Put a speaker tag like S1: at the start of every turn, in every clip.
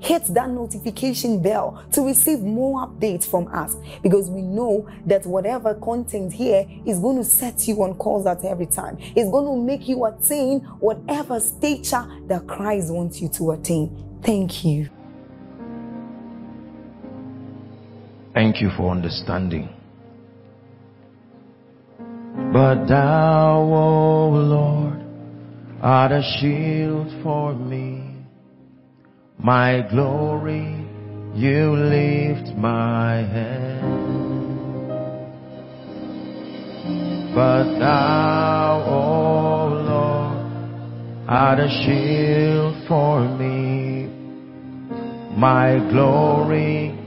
S1: hit that notification bell to receive more updates from us because we know that whatever content here is going to set you on course at every time. It's going to make you attain whatever stature that Christ wants you to attain. Thank you.
S2: Thank you for understanding. But thou, O Lord, art a shield for me my glory, you lift my head. But thou, O oh Lord, art a shield for me, my glory,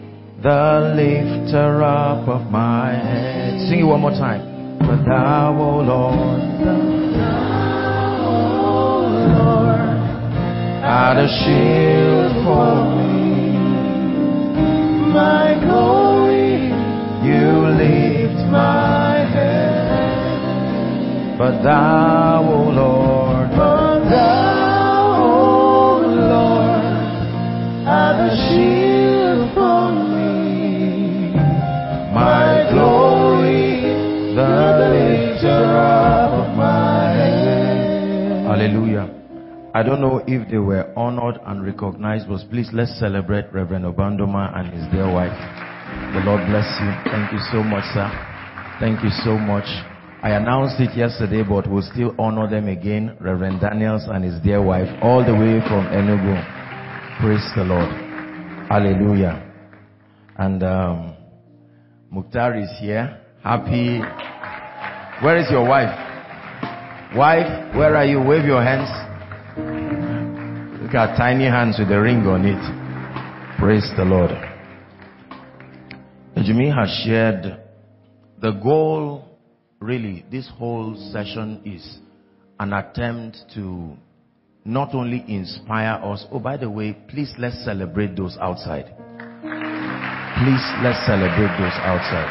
S2: the lifter up of my head. Sing it one more time. But thou, O oh Lord, not a shield for me. My glory, you lift my head. But thou, O Lord, I don't know if they were honored and recognized, but please let's celebrate Reverend Obandoma and his dear wife. The Lord bless you. Thank you so much, sir. Thank you so much. I announced it yesterday, but we'll still honor them again. Reverend Daniels and his dear wife, all the way from Enugu. Praise the Lord. Hallelujah. And um, Mukhtar is here. Happy. Where is your wife? Wife, where are you? Wave your hands. Look at tiny hands with a ring on it. Praise the Lord. Jimmy has shared the goal, really, this whole session is an attempt to not only inspire us. Oh, by the way, please let's celebrate those outside. Please let's celebrate those outside.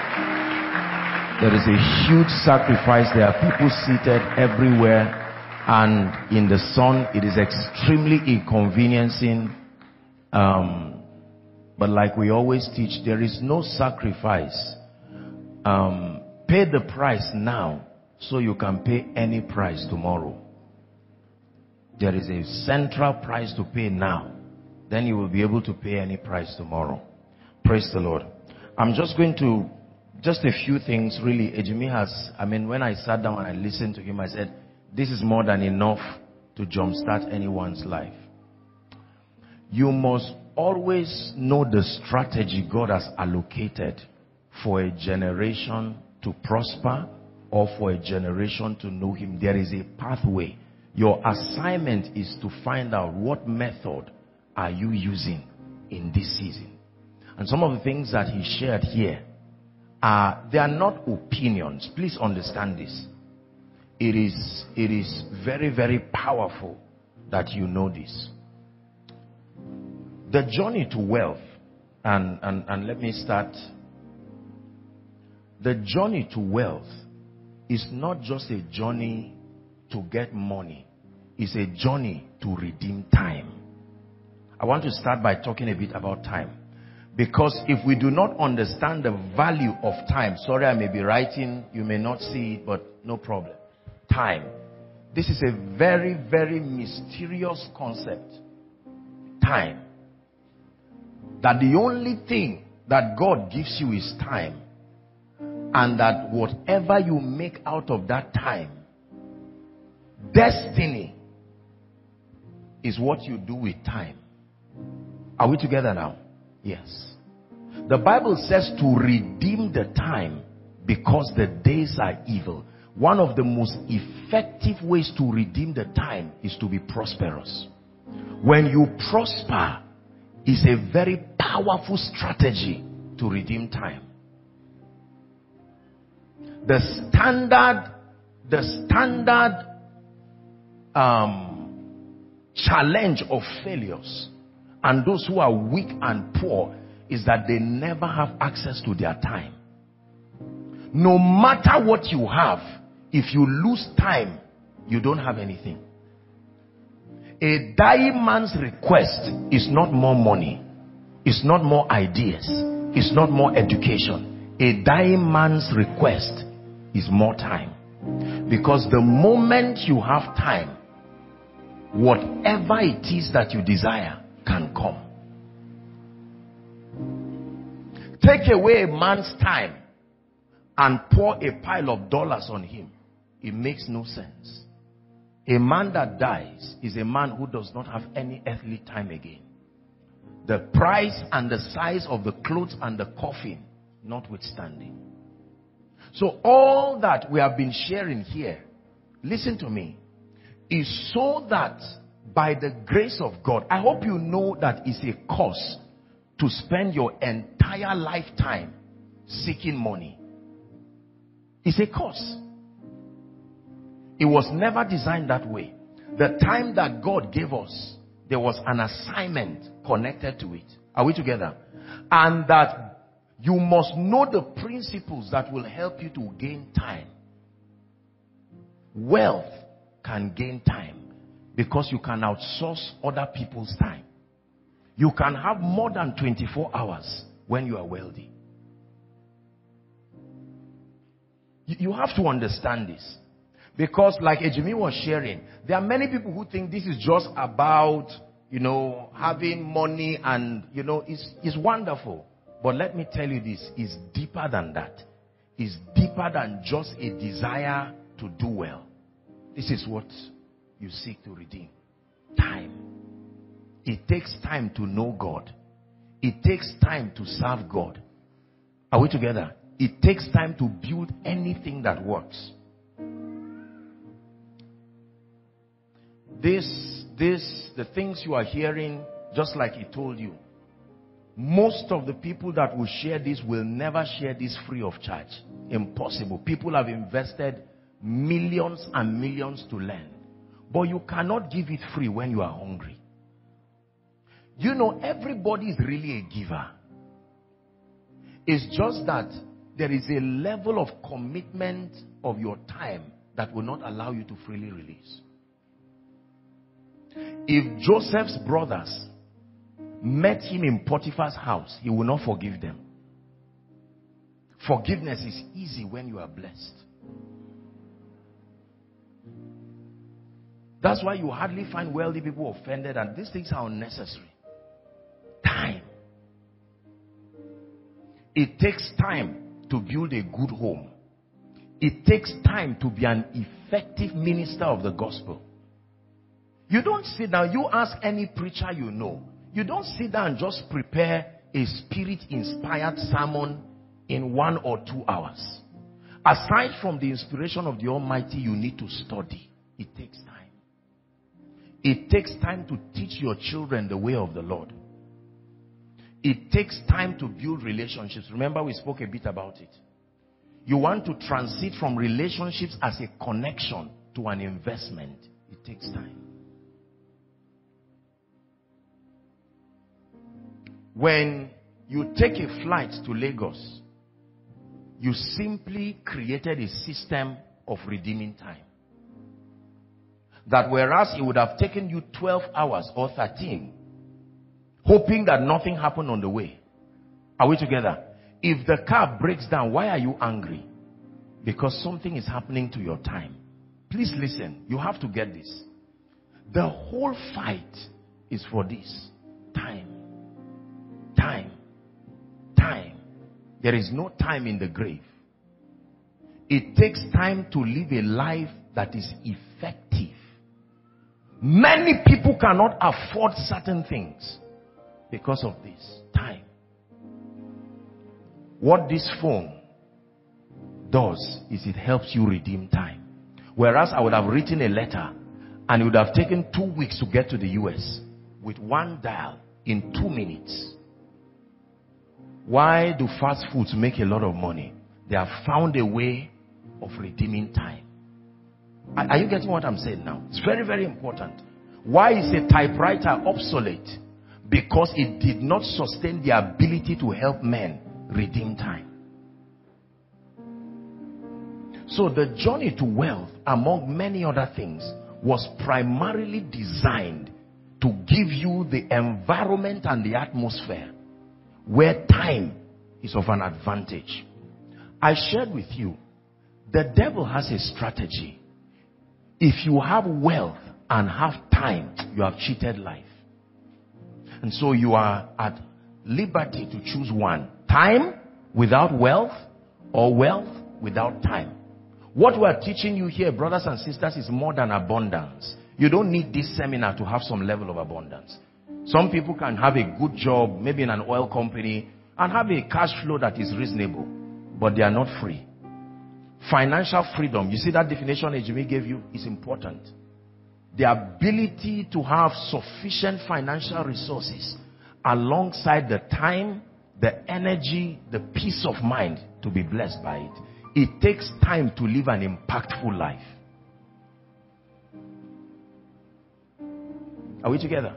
S2: There is a huge sacrifice. There are people seated everywhere and in the sun it is extremely inconveniencing um, but like we always teach there is no sacrifice. Um, pay the price now so you can pay any price tomorrow. There is a central price to pay now. Then you will be able to pay any price tomorrow. Praise the lord. I'm just going to just a few things really. Ejimi has i mean when i sat down and i listened to him i said this is more than enough to jumpstart anyone's life. You must always know the strategy God has allocated for a generation to prosper or for a generation to know Him. There is a pathway. Your assignment is to find out what method are you using in this season. And some of the things that he shared here are, they are not opinions. Please understand this it is, it is very, very powerful that you know this. The journey to wealth, and, and, and let me start. The journey to wealth is not just a journey to get money, it's a journey to redeem time. I want to start by talking a bit about time. Because if we do not understand the value of time, sorry I may be writing, you may not see it, but no problem time. This is a very, very mysterious concept. Time. that the only thing that God gives you is time. And that whatever you make out of that time, destiny is what you do with time. Are we together now? Yes. The Bible says to redeem the time because the days are evil. One of the most effective ways to redeem the time is to be prosperous. When you prosper, is a very powerful strategy to redeem time. The standard, the standard um, challenge of failures and those who are weak and poor is that they never have access to their time. No matter what you have, if you lose time, you don't have anything. A dying man's request is not more money, it's not more ideas, it's not more education. A dying man's request is more time. Because the moment you have time, whatever it is that you desire can come. Take away a man's time and pour a pile of dollars on him. It makes no sense. A man that dies is a man who does not have any earthly time again. The price and the size of the clothes and the coffin notwithstanding. So all that we have been sharing here, listen to me, is so that by the grace of God, I hope you know that it's a cost to spend your entire lifetime seeking money. It's a cost. It was never designed that way. The time that God gave us, there was an assignment connected to it. Are we together? And that you must know the principles that will help you to gain time. Wealth can gain time because you can outsource other people's time. You can have more than 24 hours when you are wealthy. You have to understand this. Because like Ejimi was sharing, there are many people who think this is just about, you know, having money and, you know, it's, it's wonderful. But let me tell you this, it's deeper than that. It's deeper than just a desire to do well. This is what you seek to redeem. Time. It takes time to know God. It takes time to serve God. Are we together? It takes time to build anything that works. This, this, the things you are hearing, just like he told you, most of the people that will share this will never share this free of charge. Impossible. People have invested millions and millions to learn. But you cannot give it free when you are hungry. You know, everybody is really a giver. It's just that there is a level of commitment of your time that will not allow you to freely release. If Joseph's brothers met him in Potiphar's house, he will not forgive them. Forgiveness is easy when you are blessed. That's why you hardly find wealthy people offended, and these things are unnecessary. Time. It takes time to build a good home. It takes time to be an effective minister of the gospel. You don't sit down, you ask any preacher you know. You don't sit down and just prepare a spirit inspired sermon in one or two hours. Aside from the inspiration of the Almighty, you need to study. It takes time. It takes time to teach your children the way of the Lord. It takes time to build relationships. Remember, we spoke a bit about it. You want to transit from relationships as a connection to an investment. It takes time. When you take a flight to Lagos, you simply created a system of redeeming time. That whereas it would have taken you 12 hours or 13, hoping that nothing happened on the way. Are we together? If the car breaks down, why are you angry? Because something is happening to your time. Please listen. You have to get this. The whole fight is for this time time. time. There is no time in the grave. It takes time to live a life that is effective. Many people cannot afford certain things because of this time. What this phone does is it helps you redeem time. Whereas I would have written a letter and it would have taken two weeks to get to the US with one dial in two minutes. Why do fast foods make a lot of money? They have found a way of redeeming time. Are you getting what I'm saying now? It's very, very important. Why is a typewriter obsolete? Because it did not sustain the ability to help men redeem time. So the journey to wealth, among many other things, was primarily designed to give you the environment and the atmosphere where time is of an advantage. I shared with you, the devil has a strategy. If you have wealth and have time, you have cheated life. And so you are at liberty to choose one. Time without wealth or wealth without time. What we are teaching you here, brothers and sisters, is more than abundance. You don't need this seminar to have some level of abundance. Some people can have a good job, maybe in an oil company, and have a cash flow that is reasonable, but they are not free. Financial freedom, you see that definition Ejimi gave you is important. The ability to have sufficient financial resources alongside the time, the energy, the peace of mind to be blessed by it. It takes time to live an impactful life. Are we together?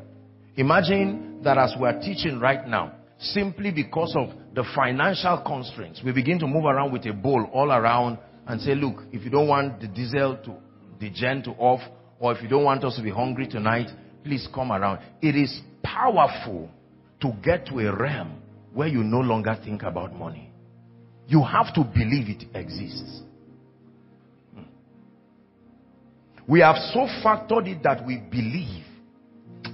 S2: Imagine that as we're teaching right now, simply because of the financial constraints, we begin to move around with a bowl all around and say, look, if you don't want the diesel to, the gen to off, or if you don't want us to be hungry tonight, please come around. It is powerful to get to a realm where you no longer think about money. You have to believe it exists. We have so factored it that we believe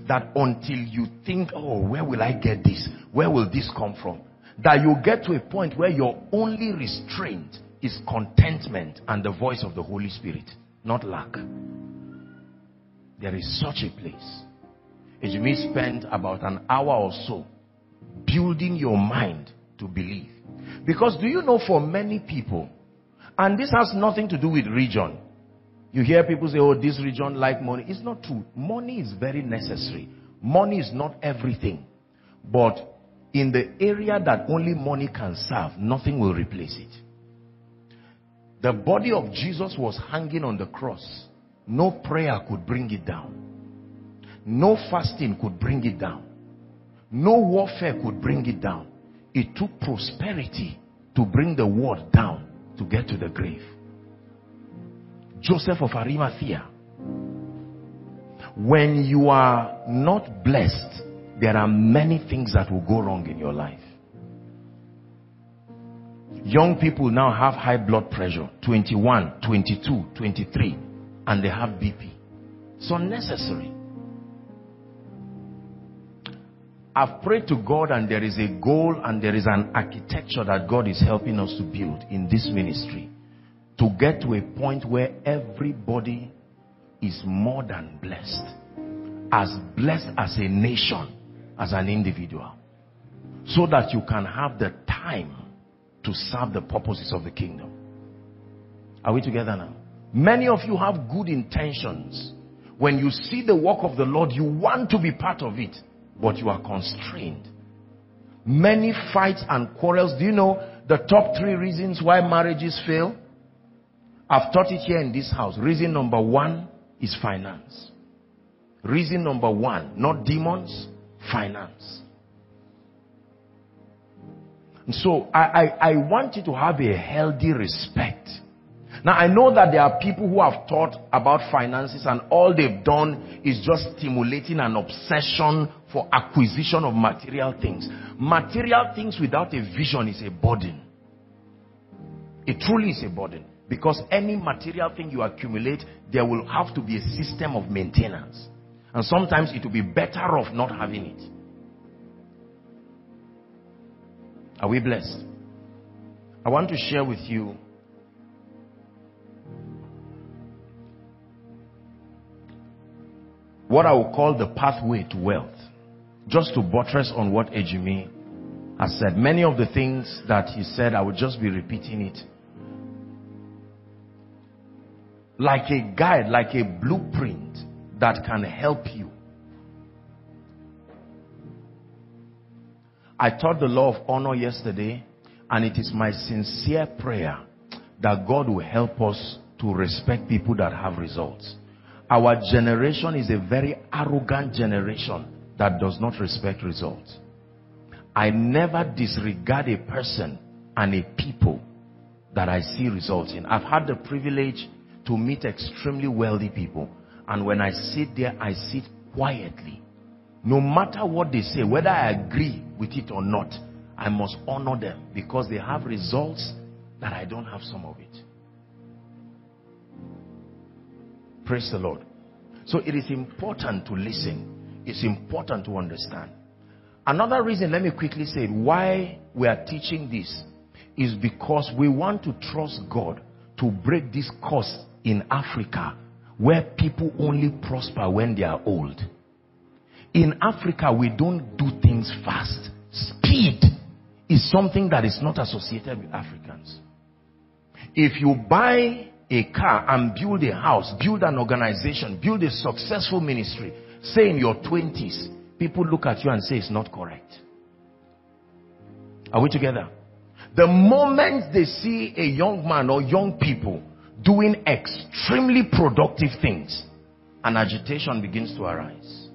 S2: that until you think, oh, where will I get this? Where will this come from? That you get to a point where your only restraint is contentment and the voice of the Holy Spirit, not lack. There is such a place. Ejimi spent about an hour or so building your mind to believe. Because do you know for many people, and this has nothing to do with region. You hear people say, oh, this region like money. It's not true. Money is very necessary. Money is not everything. But in the area that only money can serve, nothing will replace it. The body of Jesus was hanging on the cross. No prayer could bring it down. No fasting could bring it down. No warfare could bring it down. It took prosperity to bring the word down to get to the grave. Joseph of Arimathea. When you are not blessed, there are many things that will go wrong in your life. Young people now have high blood pressure, 21, 22, 23, and they have BP. It's unnecessary. I've prayed to God and there is a goal and there is an architecture that God is helping us to build in this ministry to get to a point where everybody is more than blessed. As blessed as a nation, as an individual. So that you can have the time to serve the purposes of the kingdom. Are we together now? Many of you have good intentions. When you see the work of the Lord, you want to be part of it but you are constrained. Many fights and quarrels. Do you know the top three reasons why marriages fail? I've taught it here in this house. Reason number one is finance. Reason number one, not demons, finance. And so I, I, I want you to have a healthy respect now I know that there are people who have taught about finances and all they've done is just stimulating an obsession for acquisition of material things. Material things without a vision is a burden. It truly is a burden. Because any material thing you accumulate, there will have to be a system of maintenance. And sometimes it will be better off not having it. Are we blessed? I want to share with you what I will call the pathway to wealth. Just to buttress on what Ejimi has said. Many of the things that he said, I will just be repeating it. Like a guide, like a blueprint that can help you. I taught the law of honor yesterday, and it is my sincere prayer that God will help us to respect people that have results. Our generation is a very arrogant generation that does not respect results. I never disregard a person and a people that I see results in. I've had the privilege to meet extremely wealthy people. And when I sit there, I sit quietly. No matter what they say, whether I agree with it or not, I must honor them because they have results that I don't have some of it. Praise the Lord. So it is important to listen. It's important to understand. Another reason, let me quickly say, why we are teaching this is because we want to trust God to break this curse in Africa where people only prosper when they are old. In Africa, we don't do things fast. Speed is something that is not associated with Africans. If you buy a car and build a house, build an organization, build a successful ministry, say in your 20s, people look at you and say it's not correct. Are we together? The moment they see a young man or young people doing extremely productive things, an agitation begins to arise.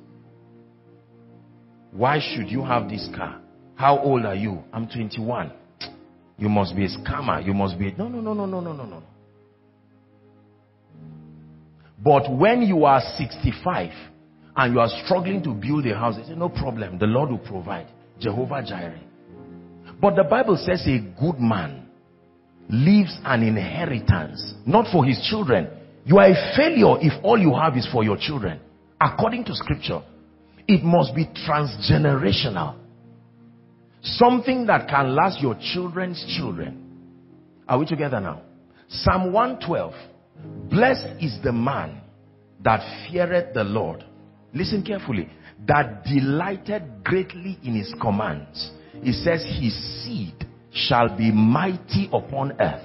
S2: Why should you have this car? How old are you? I'm 21. You must be a scammer. You must be. No, no, no, no, no, no, no, no. But when you are 65 and you are struggling to build a house, they say, no problem. The Lord will provide. Jehovah Jireh. But the Bible says a good man leaves an inheritance, not for his children. You are a failure if all you have is for your children. According to scripture, it must be transgenerational. Something that can last your children's children. Are we together now? Psalm 112. Blessed is the man that feareth the Lord. Listen carefully. That delighted greatly in his commands. He says his seed shall be mighty upon earth.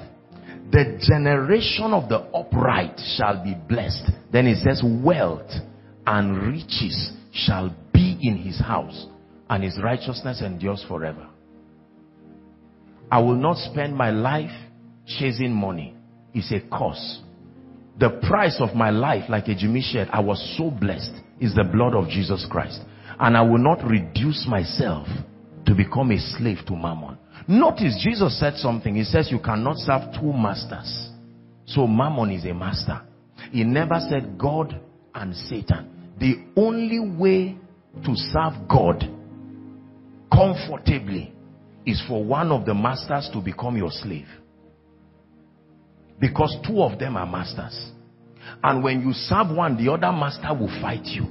S2: The generation of the upright shall be blessed. Then it says wealth and riches shall be in his house and his righteousness endures forever. I will not spend my life chasing money. It's a cost. The price of my life, like Ejimi said, I was so blessed, is the blood of Jesus Christ. And I will not reduce myself to become a slave to mammon. Notice Jesus said something. He says you cannot serve two masters. So mammon is a master. He never said God and Satan. The only way to serve God comfortably is for one of the masters to become your slave. Because two of them are masters. And when you serve one, the other master will fight you.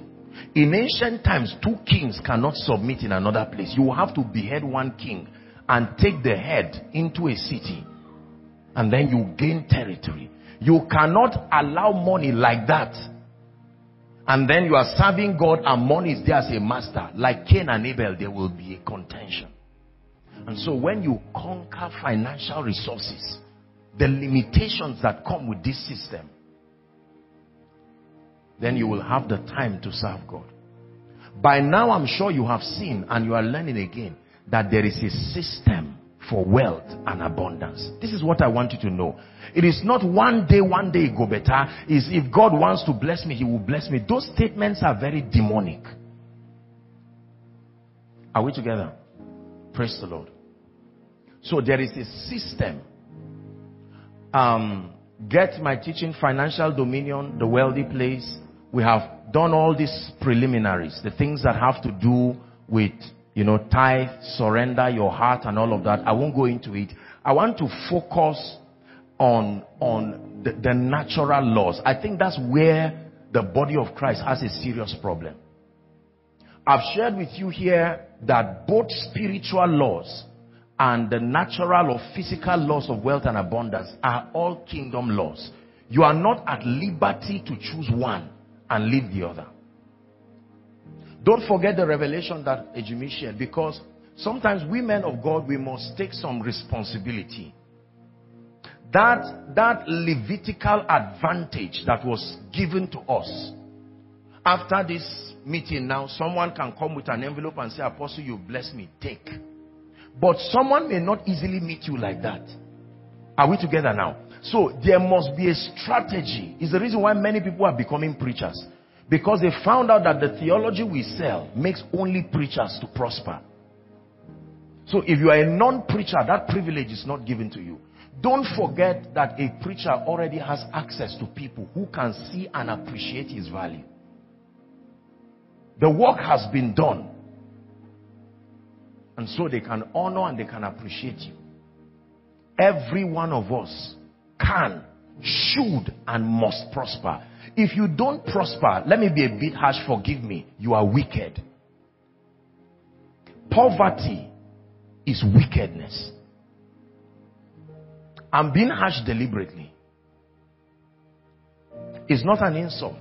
S2: In ancient times, two kings cannot submit in another place. You have to behead one king and take the head into a city. And then you gain territory. You cannot allow money like that. And then you are serving God and money is there as a master. Like Cain and Abel, there will be a contention. And so when you conquer financial resources, the limitations that come with this system, then you will have the time to serve God. By now, I'm sure you have seen and you are learning again that there is a system for wealth and abundance. This is what I want you to know. It is not one day, one day go better. Is if God wants to bless me, he will bless me. Those statements are very demonic. Are we together? Praise the Lord. So there is a system. Um, get my teaching, financial dominion, the wealthy place. We have done all these preliminaries, the things that have to do with you know, tithe, surrender your heart and all of that. I won't go into it. I want to focus on, on the, the natural laws. I think that's where the body of Christ has a serious problem. I've shared with you here that both spiritual laws and the natural or physical laws of wealth and abundance are all kingdom laws. You are not at liberty to choose one and leave the other. Don't forget the revelation that Ejimi shared because sometimes we men of God, we must take some responsibility. That, that Levitical advantage that was given to us after this meeting now, someone can come with an envelope and say, Apostle, you bless me, take. But someone may not easily meet you like that. Are we together now? So there must be a strategy. Is the reason why many people are becoming preachers. Because they found out that the theology we sell makes only preachers to prosper. So if you are a non-preacher, that privilege is not given to you. Don't forget that a preacher already has access to people who can see and appreciate his value. The work has been done. And so they can honor and they can appreciate you. Every one of us can, should, and must prosper. If you don't prosper, let me be a bit harsh, forgive me, you are wicked. Poverty is wickedness. I'm being harsh deliberately. It's not an insult.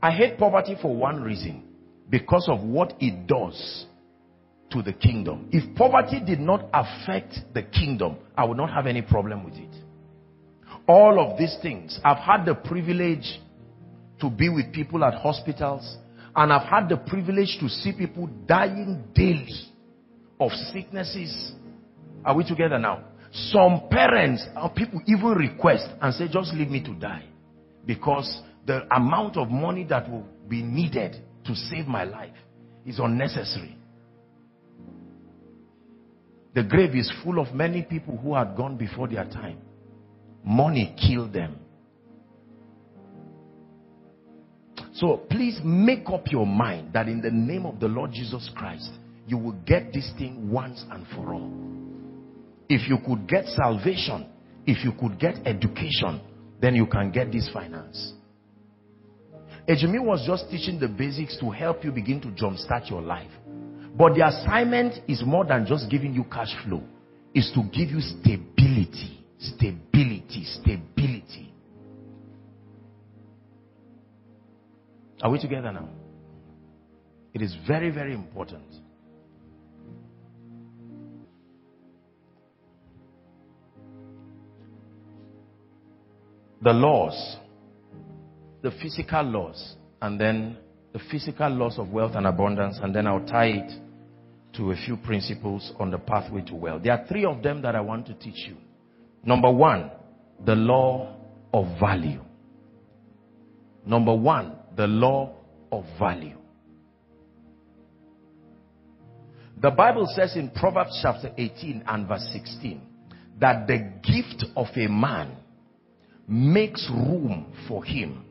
S2: I hate poverty for one reason. Because of what it does to the kingdom. If poverty did not affect the kingdom, I would not have any problem with it. All of these things. I've had the privilege to be with people at hospitals and I've had the privilege to see people dying daily of sicknesses. Are we together now? Some parents and people even request and say, just leave me to die. Because the amount of money that will be needed to save my life is unnecessary. The grave is full of many people who had gone before their time. Money killed them. So please make up your mind that in the name of the Lord Jesus Christ, you will get this thing once and for all. If you could get salvation, if you could get education, then you can get this finance. Ejimi was just teaching the basics to help you begin to jumpstart your life. But the assignment is more than just giving you cash flow. It's to give you stability. Stability. Stability. Are we together now? It is very, very important. The laws the physical laws and then the physical laws of wealth and abundance and then I'll tie it to a few principles on the pathway to wealth. There are three of them that I want to teach you. Number one, the law of value. Number one, the law of value. The Bible says in Proverbs chapter 18 and verse 16 that the gift of a man makes room for him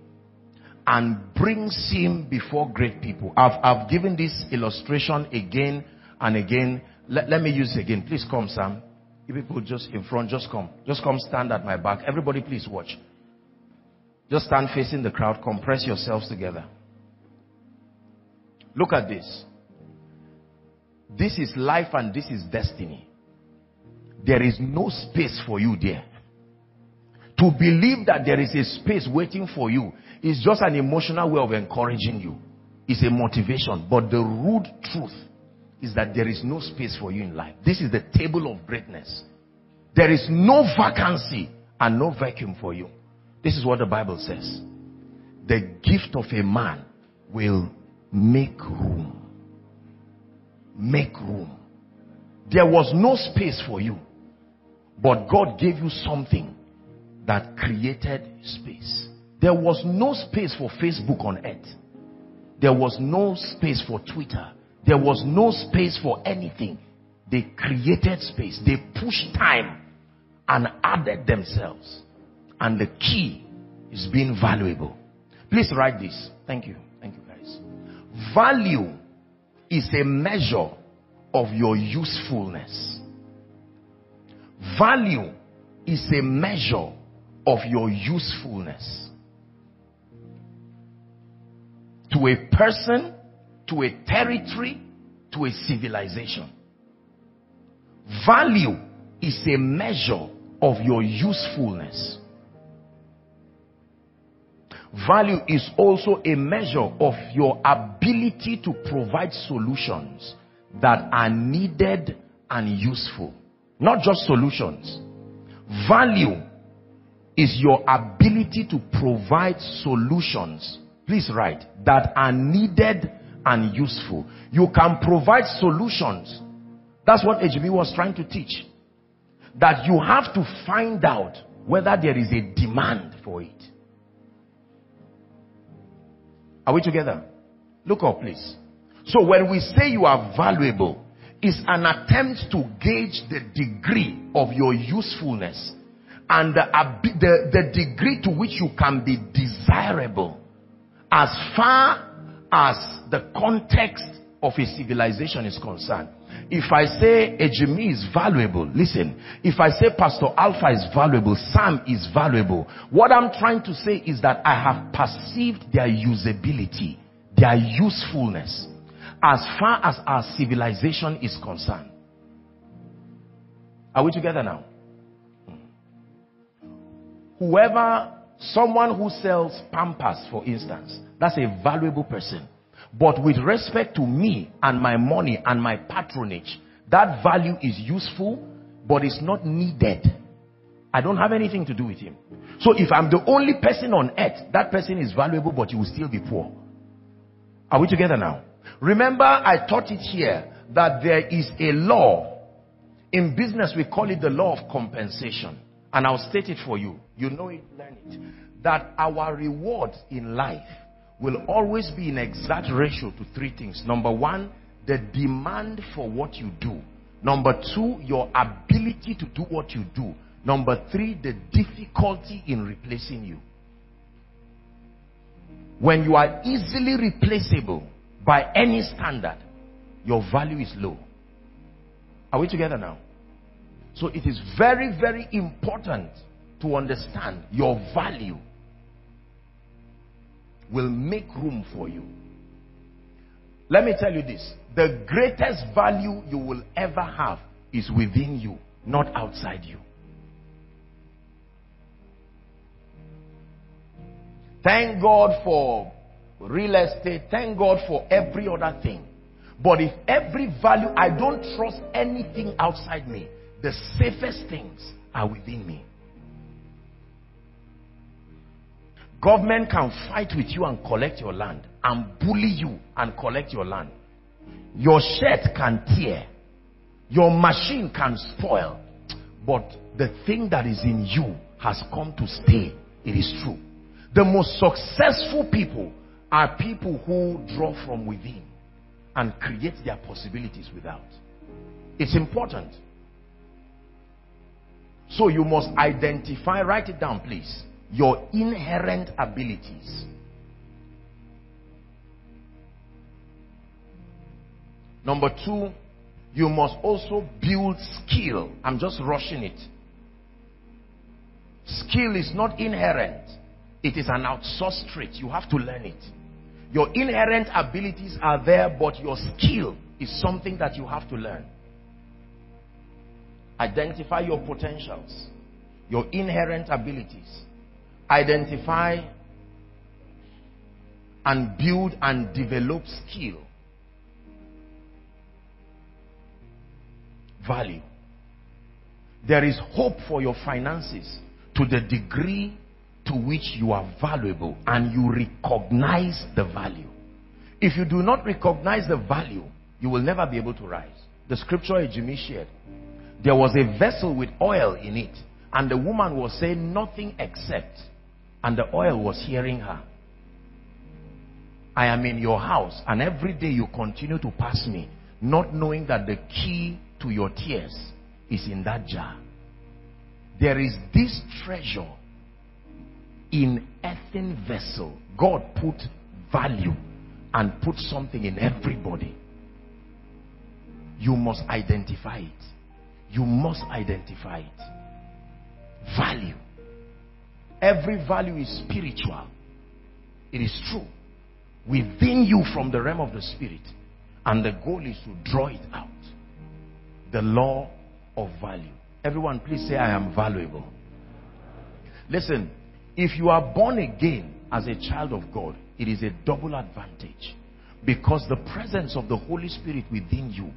S2: and brings him before great people. I've, I've given this illustration again and again. Let, let me use it again. Please come, Sam. You people just in front, just come. Just come stand at my back. Everybody please watch. Just stand facing the crowd. Compress yourselves together. Look at this. This is life and this is destiny. There is no space for you there. To believe that there is a space waiting for you it's just an emotional way of encouraging you. It's a motivation. But the rude truth is that there is no space for you in life. This is the table of greatness. There is no vacancy and no vacuum for you. This is what the Bible says. The gift of a man will make room. Make room. There was no space for you. But God gave you something that created space. There was no space for Facebook on earth. There was no space for Twitter. There was no space for anything. They created space. They pushed time and added themselves. And the key is being valuable. Please write this. Thank you. Thank you, guys. Value is a measure of your usefulness. Value is a measure of your usefulness. to a person, to a territory, to a civilization. Value is a measure of your usefulness. Value is also a measure of your ability to provide solutions that are needed and useful. Not just solutions. Value is your ability to provide solutions. Please write that are needed and useful. You can provide solutions. That's what HB was trying to teach. That you have to find out whether there is a demand for it. Are we together? Look up, please. So when we say you are valuable, it's an attempt to gauge the degree of your usefulness and the, the, the degree to which you can be desirable as far as the context of a civilization is concerned. If I say Ejimi is valuable, listen, if I say Pastor Alpha is valuable, Sam is valuable, what I'm trying to say is that I have perceived their usability, their usefulness, as far as our civilization is concerned. Are we together now? Hmm. Whoever, someone who sells Pampers, for instance, that's a valuable person. But with respect to me and my money and my patronage, that value is useful, but it's not needed. I don't have anything to do with him. So if I'm the only person on earth, that person is valuable, but you will still be poor. Are we together now? Remember, I taught it here that there is a law. In business, we call it the law of compensation. And I'll state it for you. You know it, learn it. That our rewards in life will always be in exact ratio to three things. Number one, the demand for what you do. Number two, your ability to do what you do. Number three, the difficulty in replacing you. When you are easily replaceable by any standard, your value is low. Are we together now? So it is very, very important to understand your value will make room for you. Let me tell you this. The greatest value you will ever have is within you, not outside you. Thank God for real estate. Thank God for every other thing. But if every value, I don't trust anything outside me, the safest things are within me. Government can fight with you and collect your land and bully you and collect your land. Your shirt can tear. Your machine can spoil. But the thing that is in you has come to stay. It is true. The most successful people are people who draw from within and create their possibilities without. It's important. So you must identify, write it down please your inherent abilities. Number two, you must also build skill. I'm just rushing it. Skill is not inherent. It is an outsourced trait. You have to learn it. Your inherent abilities are there, but your skill is something that you have to learn. Identify your potentials, your inherent abilities identify and build and develop skill. Value. There is hope for your finances to the degree to which you are valuable and you recognize the value. If you do not recognize the value, you will never be able to rise. The scripture Jimmy shared. There was a vessel with oil in it and the woman was saying nothing except and the oil was hearing her. I am in your house and every day you continue to pass me, not knowing that the key to your tears is in that jar. There is this treasure in earthen vessel. God put value and put something in everybody. You must identify it. You must identify it. Value. Every value is spiritual. It is true. Within you from the realm of the spirit. And the goal is to draw it out. The law of value. Everyone, please say, I am valuable. Listen, if you are born again as a child of God, it is a double advantage because the presence of the Holy Spirit within you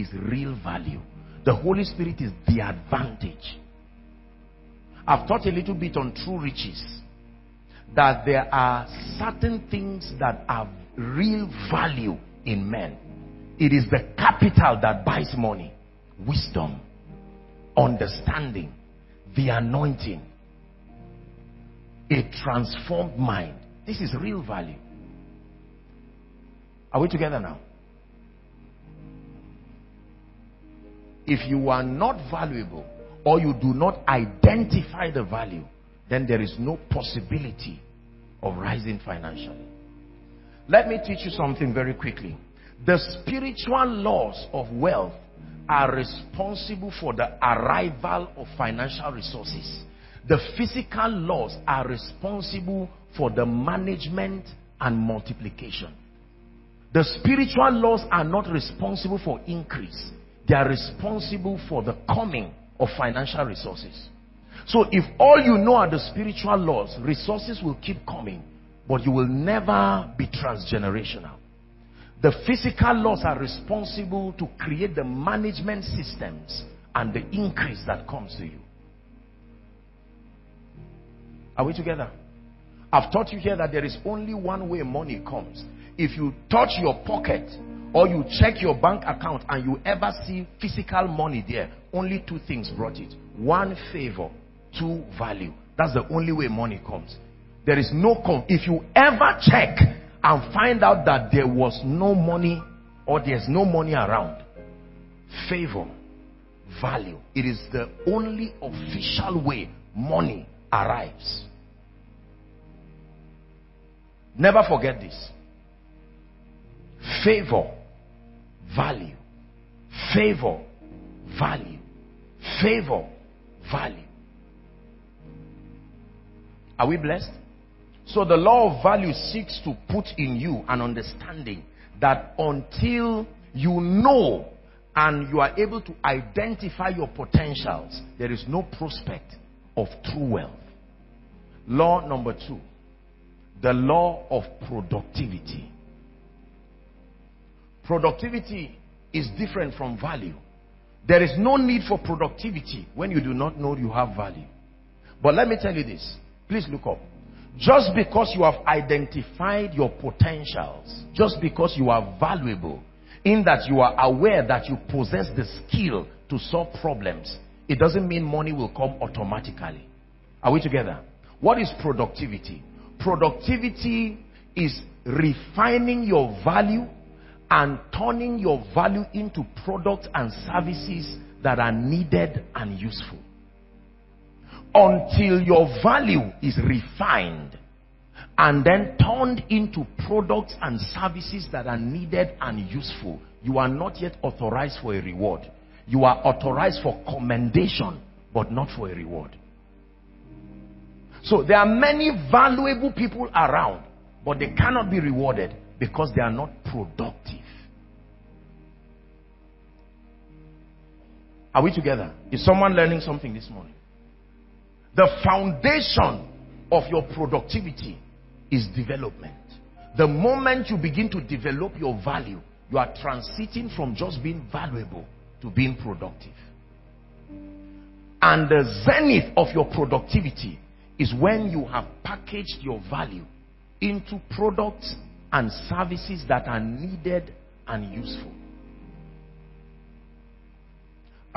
S2: is real value. The Holy Spirit is the advantage. I've taught a little bit on true riches that there are certain things that have real value in men. It is the capital that buys money, wisdom, understanding, the anointing, a transformed mind. This is real value. Are we together now? If you are not valuable or you do not identify the value, then there is no possibility of rising financially. Let me teach you something very quickly. The spiritual laws of wealth are responsible for the arrival of financial resources. The physical laws are responsible for the management and multiplication. The spiritual laws are not responsible for increase. They are responsible for the coming of financial resources. So if all you know are the spiritual laws, resources will keep coming, but you will never be transgenerational. The physical laws are responsible to create the management systems and the increase that comes to you. Are we together? I've taught you here that there is only one way money comes. If you touch your pocket or you check your bank account and you ever see physical money there, only two things brought it. One, favor. Two, value. That's the only way money comes. There is no, if you ever check and find out that there was no money or there's no money around, favor, value. It is the only official way money arrives. Never forget this. Favor, value. Favor, value. Favor, value. Are we blessed? So the law of value seeks to put in you an understanding that until you know and you are able to identify your potentials, there is no prospect of true wealth. Law number two, the law of productivity. Productivity is different from value. There is no need for productivity when you do not know you have value. But let me tell you this. Please look up. Just because you have identified your potentials, just because you are valuable, in that you are aware that you possess the skill to solve problems, it doesn't mean money will come automatically. Are we together? What is productivity? Productivity is refining your value and turning your value into products and services that are needed and useful until your value is refined and then turned into products and services that are needed and useful, you are not yet authorized for a reward. You are authorized for commendation, but not for a reward. So there are many valuable people around, but they cannot be rewarded because they are not productive. Are we together? Is someone learning something this morning? The foundation of your productivity is development. The moment you begin to develop your value, you are transiting from just being valuable to being productive. And the zenith of your productivity is when you have packaged your value into products and services that are needed and useful.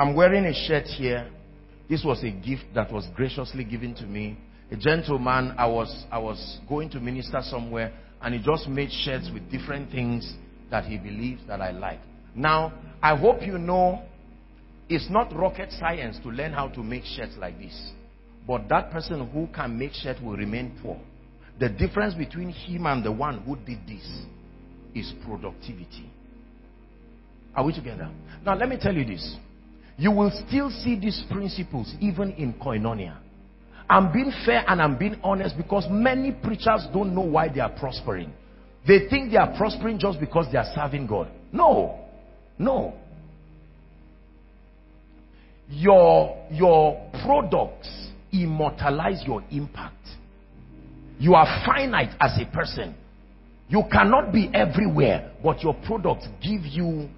S2: I'm wearing a shirt here this was a gift that was graciously given to me. A gentleman, I was, I was going to minister somewhere and he just made shirts with different things that he believes that I like. Now, I hope you know it's not rocket science to learn how to make shirts like this. But that person who can make shirts will remain poor. The difference between him and the one who did this is productivity. Are we together? Now, let me tell you this you will still see these principles even in koinonia. I'm being fair and I'm being honest because many preachers don't know why they are prospering. They think they are prospering just because they are serving God. No. No. your, your products immortalize your impact. You are finite as a person. You cannot be everywhere, but your products give you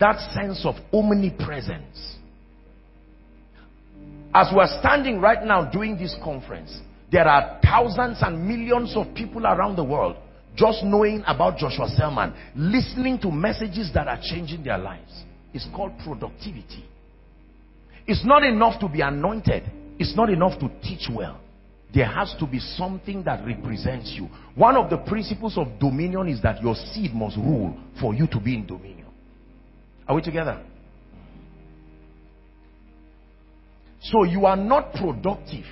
S2: that sense of omnipresence. As we're standing right now doing this conference, there are thousands and millions of people around the world just knowing about Joshua Selman, listening to messages that are changing their lives. It's called productivity. It's not enough to be anointed. It's not enough to teach well. There has to be something that represents you. One of the principles of dominion is that your seed must rule for you to be in dominion. Are we together? So you are not productive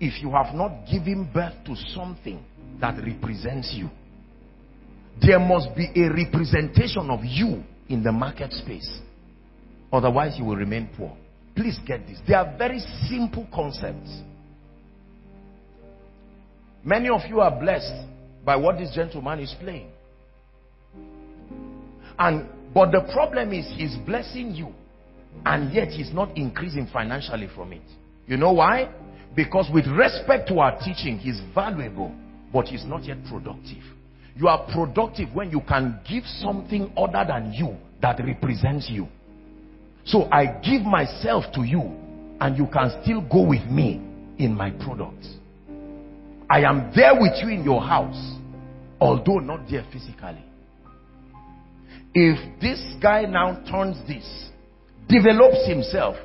S2: if you have not given birth to something that represents you. There must be a representation of you in the market space. Otherwise, you will remain poor. Please get this. They are very simple concepts. Many of you are blessed by what this gentleman is playing. And but the problem is he's blessing you and yet he's not increasing financially from it. You know why? Because with respect to our teaching, he's valuable, but he's not yet productive. You are productive when you can give something other than you that represents you. So I give myself to you and you can still go with me in my products. I am there with you in your house, although not there physically. If this guy now turns this, develops himself,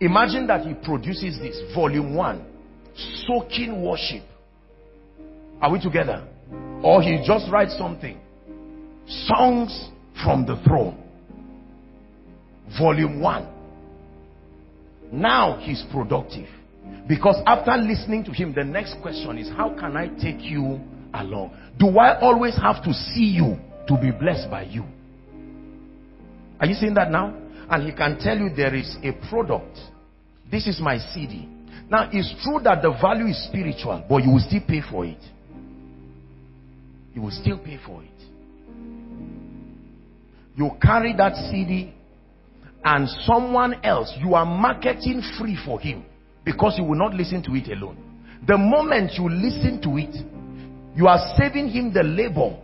S2: imagine that he produces this, volume one, soaking worship. Are we together? Or he just writes something, songs from the throne, volume one. Now he's productive. Because after listening to him, the next question is, how can I take you along? Do I always have to see you to be blessed by you? Are you seeing that now? And he can tell you there is a product. This is my CD. Now, it's true that the value is spiritual, but you will still pay for it. You will still pay for it. You carry that CD and someone else, you are marketing free for him because you will not listen to it alone. The moment you listen to it, you are saving him the labor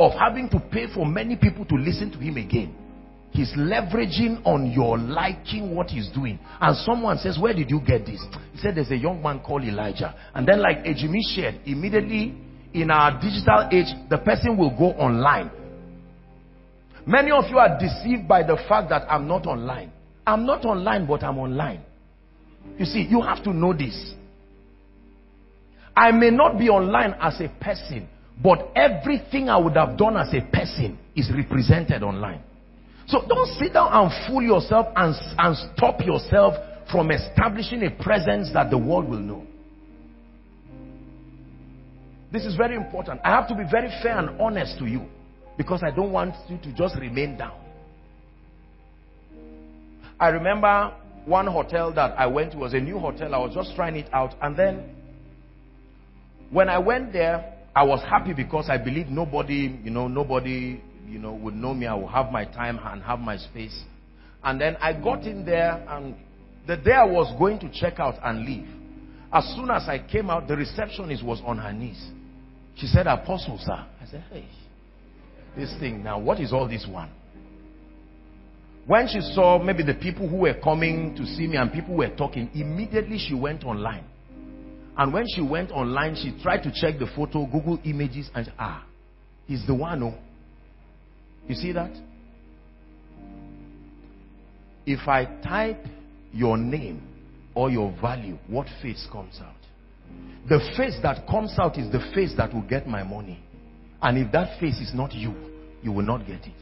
S2: of having to pay for many people to listen to him again. He's leveraging on your liking what he's doing. And someone says, where did you get this? He said, there's a young man called Elijah. And then like Ejimi shared, immediately in our digital age, the person will go online. Many of you are deceived by the fact that I'm not online. I'm not online, but I'm online. You see, you have to know this. I may not be online as a person, but everything I would have done as a person is represented online. So don't sit down and fool yourself and, and stop yourself from establishing a presence that the world will know. This is very important. I have to be very fair and honest to you because I don't want you to just remain down. I remember one hotel that I went to was a new hotel. I was just trying it out. And then when I went there, I was happy because I believe nobody, you know, nobody, you know, would know me. I would have my time and have my space. And then I got in there and the day I was going to check out and leave, as soon as I came out, the receptionist was on her knees. She said, Apostle, sir. I said, hey, this thing now, what is all this one? When she saw maybe the people who were coming to see me and people were talking, immediately she went online. And when she went online, she tried to check the photo, Google images, and ah, he's the one. Oh. You see that? If I type your name or your value, what face comes out? The face that comes out is the face that will get my money. And if that face is not you, you will not get it.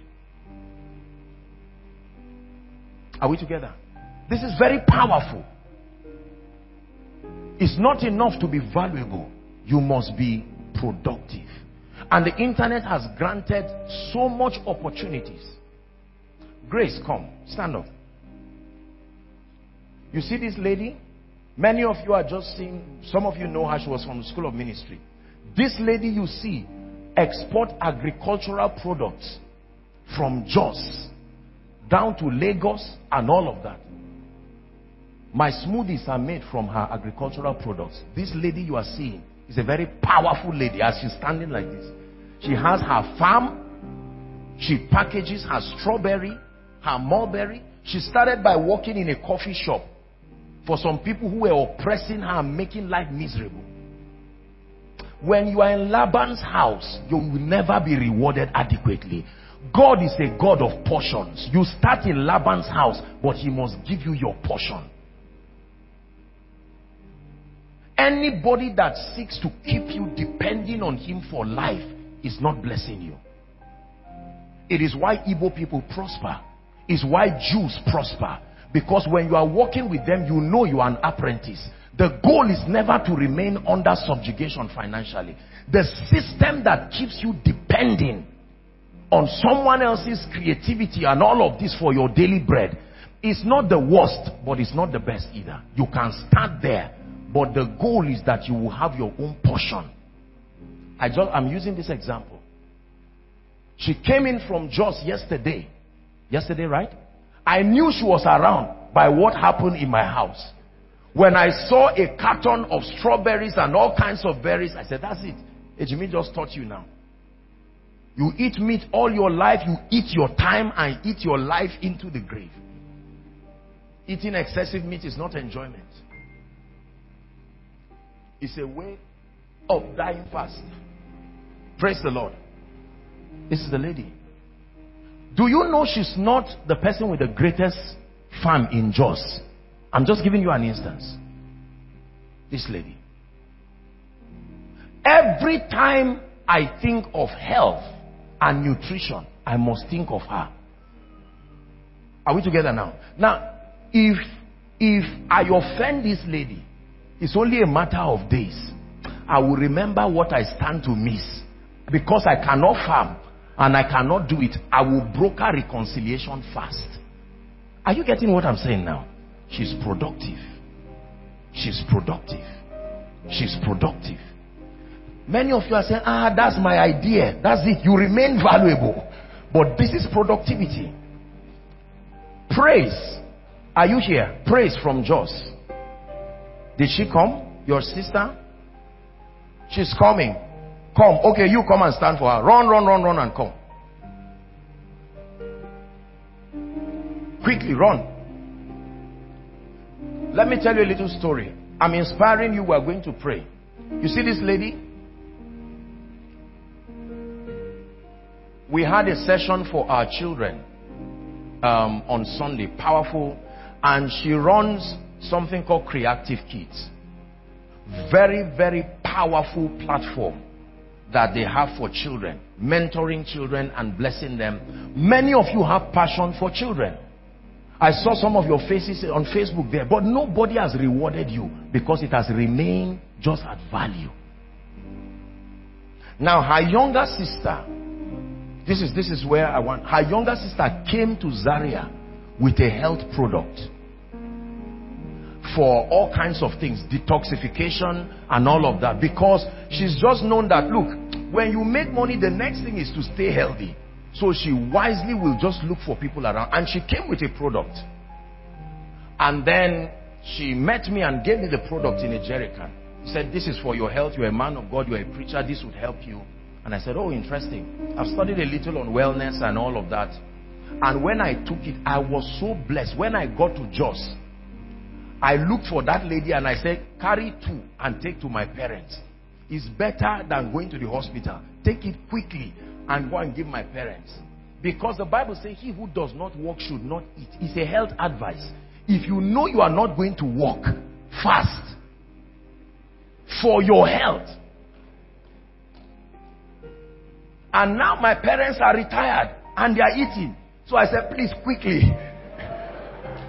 S2: Are we together? This is very powerful. It's not enough to be valuable. You must be productive. And the internet has granted so much opportunities. Grace, come. Stand up. You see this lady? Many of you are just seeing, some of you know her, she was from the School of Ministry. This lady you see export agricultural products from Jos down to Lagos and all of that. My smoothies are made from her agricultural products. This lady you are seeing is a very powerful lady as she's standing like this. She has her farm. She packages her strawberry, her mulberry. She started by working in a coffee shop for some people who were oppressing her and making life miserable. When you are in Laban's house, you will never be rewarded adequately. God is a God of portions. You start in Laban's house, but he must give you your portion. Anybody that seeks to keep you depending on him for life is not blessing you. It is why Igbo people prosper. Is why Jews prosper. Because when you are working with them, you know you are an apprentice. The goal is never to remain under subjugation financially. The system that keeps you depending on someone else's creativity and all of this for your daily bread is not the worst, but it's not the best either. You can start there, but the goal is that you will have your own portion. I just, I'm using this example. She came in from Jos yesterday. Yesterday, right? I knew she was around by what happened in my house. When I saw a carton of strawberries and all kinds of berries, I said, that's it. Ejimi just taught you now. You eat meat all your life, you eat your time and eat your life into the grave. Eating excessive meat is not enjoyment. It's a way of dying fast. Praise the Lord. This is the lady. Do you know she's not the person with the greatest farm in Jos? I'm just giving you an instance. This lady. Every time I think of health and nutrition, I must think of her. Are we together now? Now, if if I offend this lady, it's only a matter of days. I will remember what I stand to miss because I cannot farm and I cannot do it, I will broker reconciliation fast. Are you getting what I'm saying now? She's productive. She's productive. She's productive. Many of you are saying, ah, that's my idea. That's it. You remain valuable. But this is productivity. Praise. Are you here? Praise from Jos. Did she come? Your sister? She's coming. Come. Okay, you come and stand for her. Run, run, run, run and come. Quickly, run. Let me tell you a little story. I'm inspiring you. We're going to pray. You see this lady? We had a session for our children um, on Sunday. Powerful. And she runs something called Creative Kids. Very, very powerful platform that they have for children, mentoring children and blessing them. Many of you have passion for children. I saw some of your faces on Facebook there, but nobody has rewarded you because it has remained just at value. Now, her younger sister, this is, this is where I want, her younger sister came to Zaria with a health product for all kinds of things, detoxification and all of that. Because she's just known that, look, when you make money, the next thing is to stay healthy. So she wisely will just look for people around. And she came with a product. And then she met me and gave me the product in a jerrycan. She said, this is for your health. You're a man of God. You're a preacher. This would help you. And I said, oh, interesting. I've studied a little on wellness and all of that. And when I took it, I was so blessed. When I got to Jos, I looked for that lady and I said, carry two and take to my parents. It's better than going to the hospital. Take it quickly and go and give my parents. Because the Bible says he who does not work should not eat. It's a health advice. If you know you are not going to work, fast. For your health. And now my parents are retired and they are eating. So I said, please quickly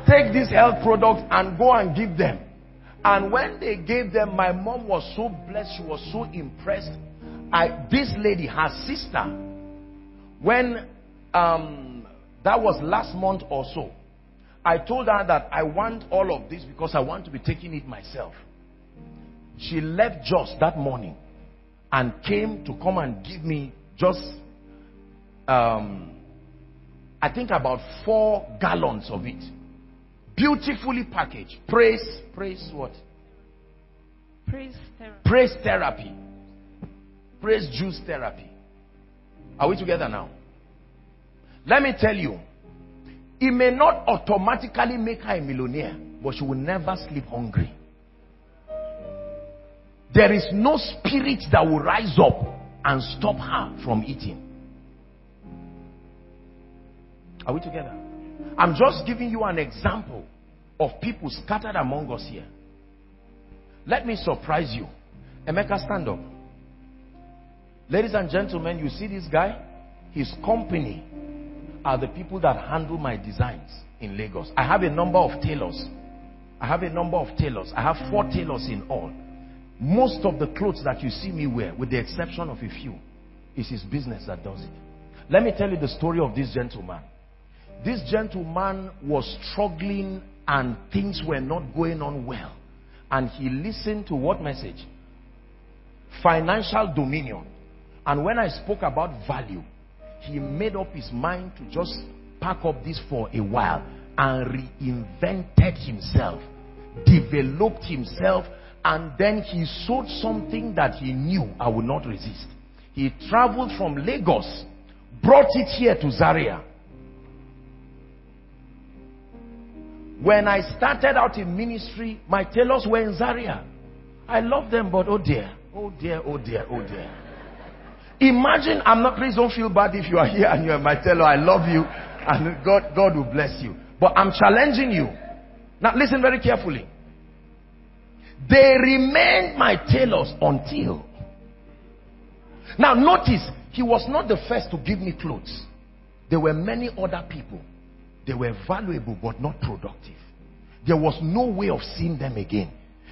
S2: take this health product and go and give them. And when they gave them, my mom was so blessed. She was so impressed. I, this lady, her sister, when um, that was last month or so, I told her that I want all of this because I want to be taking it myself. She left just that morning and came to come and give me just, um, I think about four gallons of it Beautifully packaged. Praise, praise what?
S3: Praise therapy.
S2: Praise therapy. Praise juice therapy. Are we together now? Let me tell you, it may not automatically make her a millionaire, but she will never sleep hungry. There is no spirit that will rise up and stop her from eating. Are we together? I'm just giving you an example of people scattered among us here. Let me surprise you. Emeka, stand up. Ladies and gentlemen, you see this guy? His company are the people that handle my designs in Lagos. I have a number of tailors. I have a number of tailors. I have four tailors in all. Most of the clothes that you see me wear, with the exception of a few, is his business that does it. Let me tell you the story of this gentleman. This gentleman was struggling and things were not going on well. And he listened to what message? Financial dominion. And when I spoke about value, he made up his mind to just pack up this for a while and reinvented himself, developed himself, and then he sold something that he knew I would not resist. He traveled from Lagos, brought it here to Zaria. When I started out in ministry, my tailors were in Zaria. I love them, but oh dear, oh dear, oh dear, oh dear. Imagine, I'm not, please don't feel bad if you are here and you are my tailor. I love you and God, God will bless you. But I'm challenging you. Now listen very carefully. They remained my tailors until. Now notice, he was not the first to give me clothes. There were many other people. They were valuable but not productive. There was no way of seeing them again.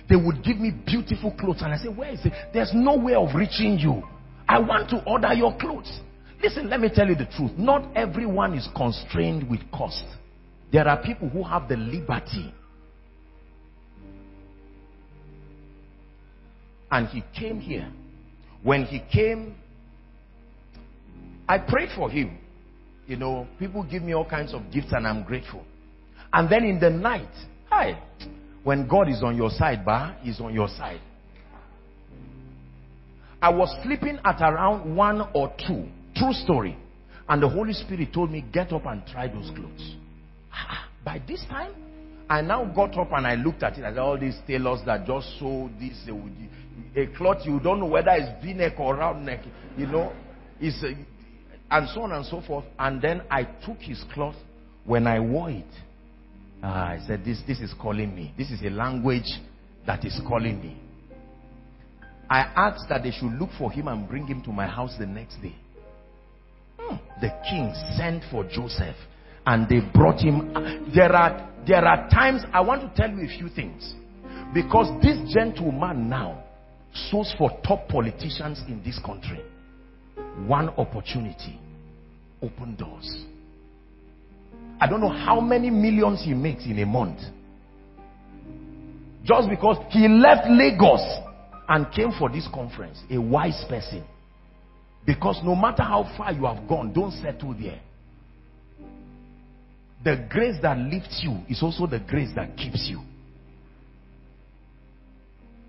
S2: They would give me beautiful clothes and I say, where is it? There's no way of reaching you. I want to order your clothes. Listen, let me tell you the truth. Not everyone is constrained with cost. There are people who have the liberty. And he came here. When he came, I prayed for him. You know, people give me all kinds of gifts and I'm grateful. And then in the night, hi, when God is on your side, Bah, He's on your side. I was sleeping at around one or two. True story. And the Holy Spirit told me, get up and try those clothes. Ah, by this time, I now got up and I looked at it. I said, all these tailors that just sew this, a cloth, you don't know whether it's v-neck or round neck, you know, it's, a, and so on and so forth. And then I took his cloth. When I wore it, uh, I said, this, this is calling me. This is a language that is calling me. I asked that they should look for him and bring him to my house the next day. Hmm. The king sent for Joseph and they brought him. There are, there are times, I want to tell you a few things. Because this gentleman now sows for top politicians in this country. One opportunity, open doors. I don't know how many millions he makes in a month. Just because he left Lagos and came for this conference, a wise person. Because no matter how far you have gone, don't settle there. The grace that lifts you is also the grace that keeps you.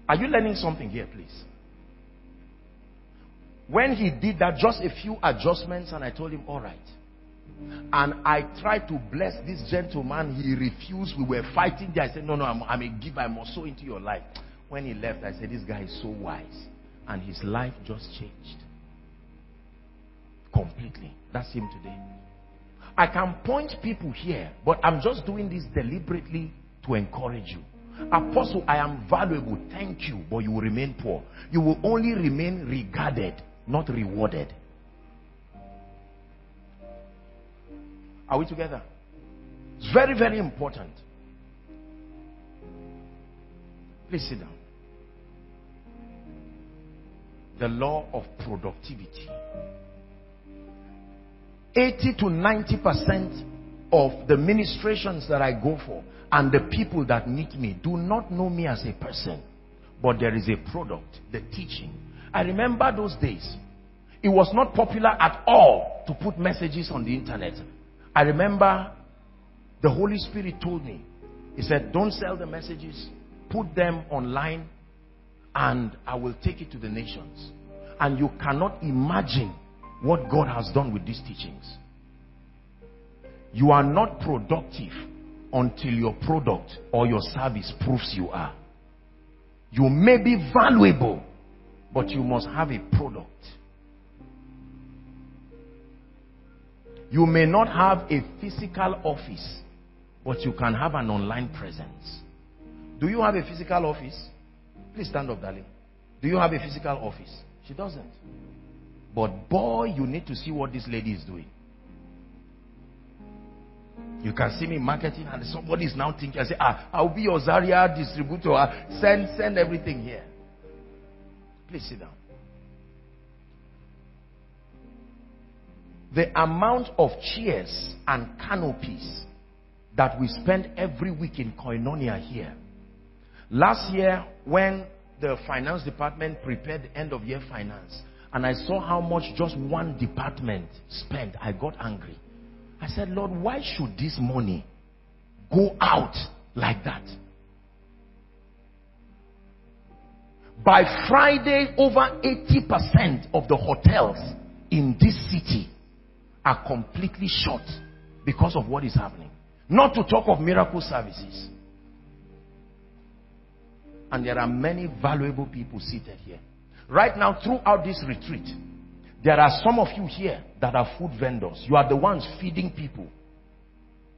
S2: Are you learning something here, please? When he did that, just a few adjustments, and I told him, All right. And I tried to bless this gentleman. He refused. We were fighting there. I said, No, no, I'm, I'm a giver. I must sow into your life. When he left, I said, This guy is so wise. And his life just changed. Completely. That's him today. I can point people here, but I'm just doing this deliberately to encourage you. Apostle, I am valuable. Thank you. But you will remain poor. You will only remain regarded, not rewarded. Are we together? It's very, very important. Please sit down. The law of productivity. 80 to 90% of the ministrations that I go for and the people that meet me do not know me as a person. But there is a product, the teaching. I remember those days. It was not popular at all to put messages on the internet. I remember the Holy Spirit told me, He said, don't sell the messages, put them online, and I will take it to the nations. And you cannot imagine what God has done with these teachings. You are not productive until your product or your service proves you are. You may be valuable, but you must have a product. You may not have a physical office, but you can have an online presence. Do you have a physical office? Please stand up, darling. Do you have a physical office? She doesn't. But boy, you need to see what this lady is doing. You can see me marketing and somebody is now thinking, I say, ah, I'll be your Zaria distributor. Send, send everything here. Please sit down. The amount of chairs and canopies that we spend every week in Koinonia here. Last year, when the finance department prepared end of year finance, and I saw how much just one department spent, I got angry. I said, Lord, why should this money go out like that? By Friday, over 80% of the hotels in this city are completely shut because of what is happening. Not to talk of miracle services. And there are many valuable people seated here. Right now, throughout this retreat, there are some of you here that are food vendors. You are the ones feeding people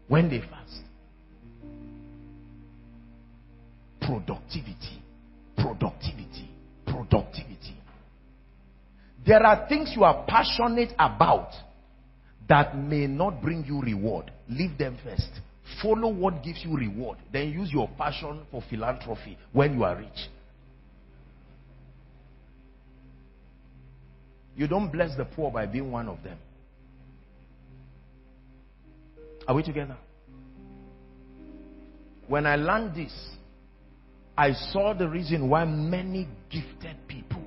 S2: when they fast. Productivity, productivity, productivity. There are things you are passionate about that may not bring you reward. Leave them first. Follow what gives you reward. Then use your passion for philanthropy when you are rich. You don't bless the poor by being one of them. Are we together? When I learned this, I saw the reason why many gifted people,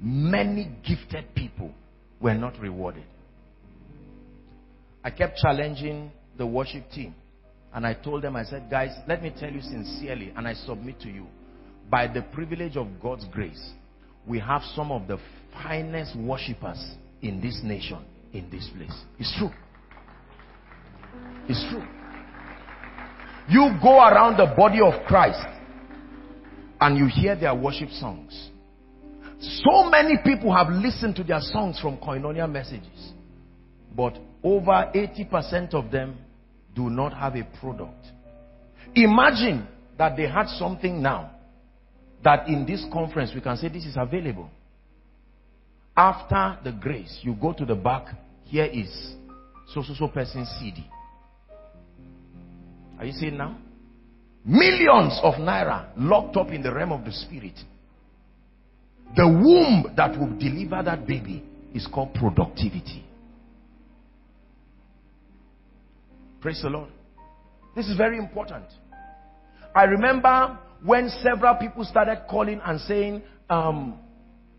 S2: many gifted people were not rewarded. I kept challenging the worship team. And I told them, I said, guys, let me tell you sincerely, and I submit to you, by the privilege of God's grace, we have some of the finest worshippers in this nation, in this place. It's true. It's true. You go around the body of Christ and you hear their worship songs. So many people have listened to their songs from Koinonia messages. But over 80% of them do not have a product. Imagine that they had something now that in this conference we can say this is available. After the grace, you go to the back, here is so so so person CD. Are you seeing now? Millions of naira locked up in the realm of the spirit. The womb that will deliver that baby is called productivity. Praise the Lord. This is very important. I remember when several people started calling and saying, um,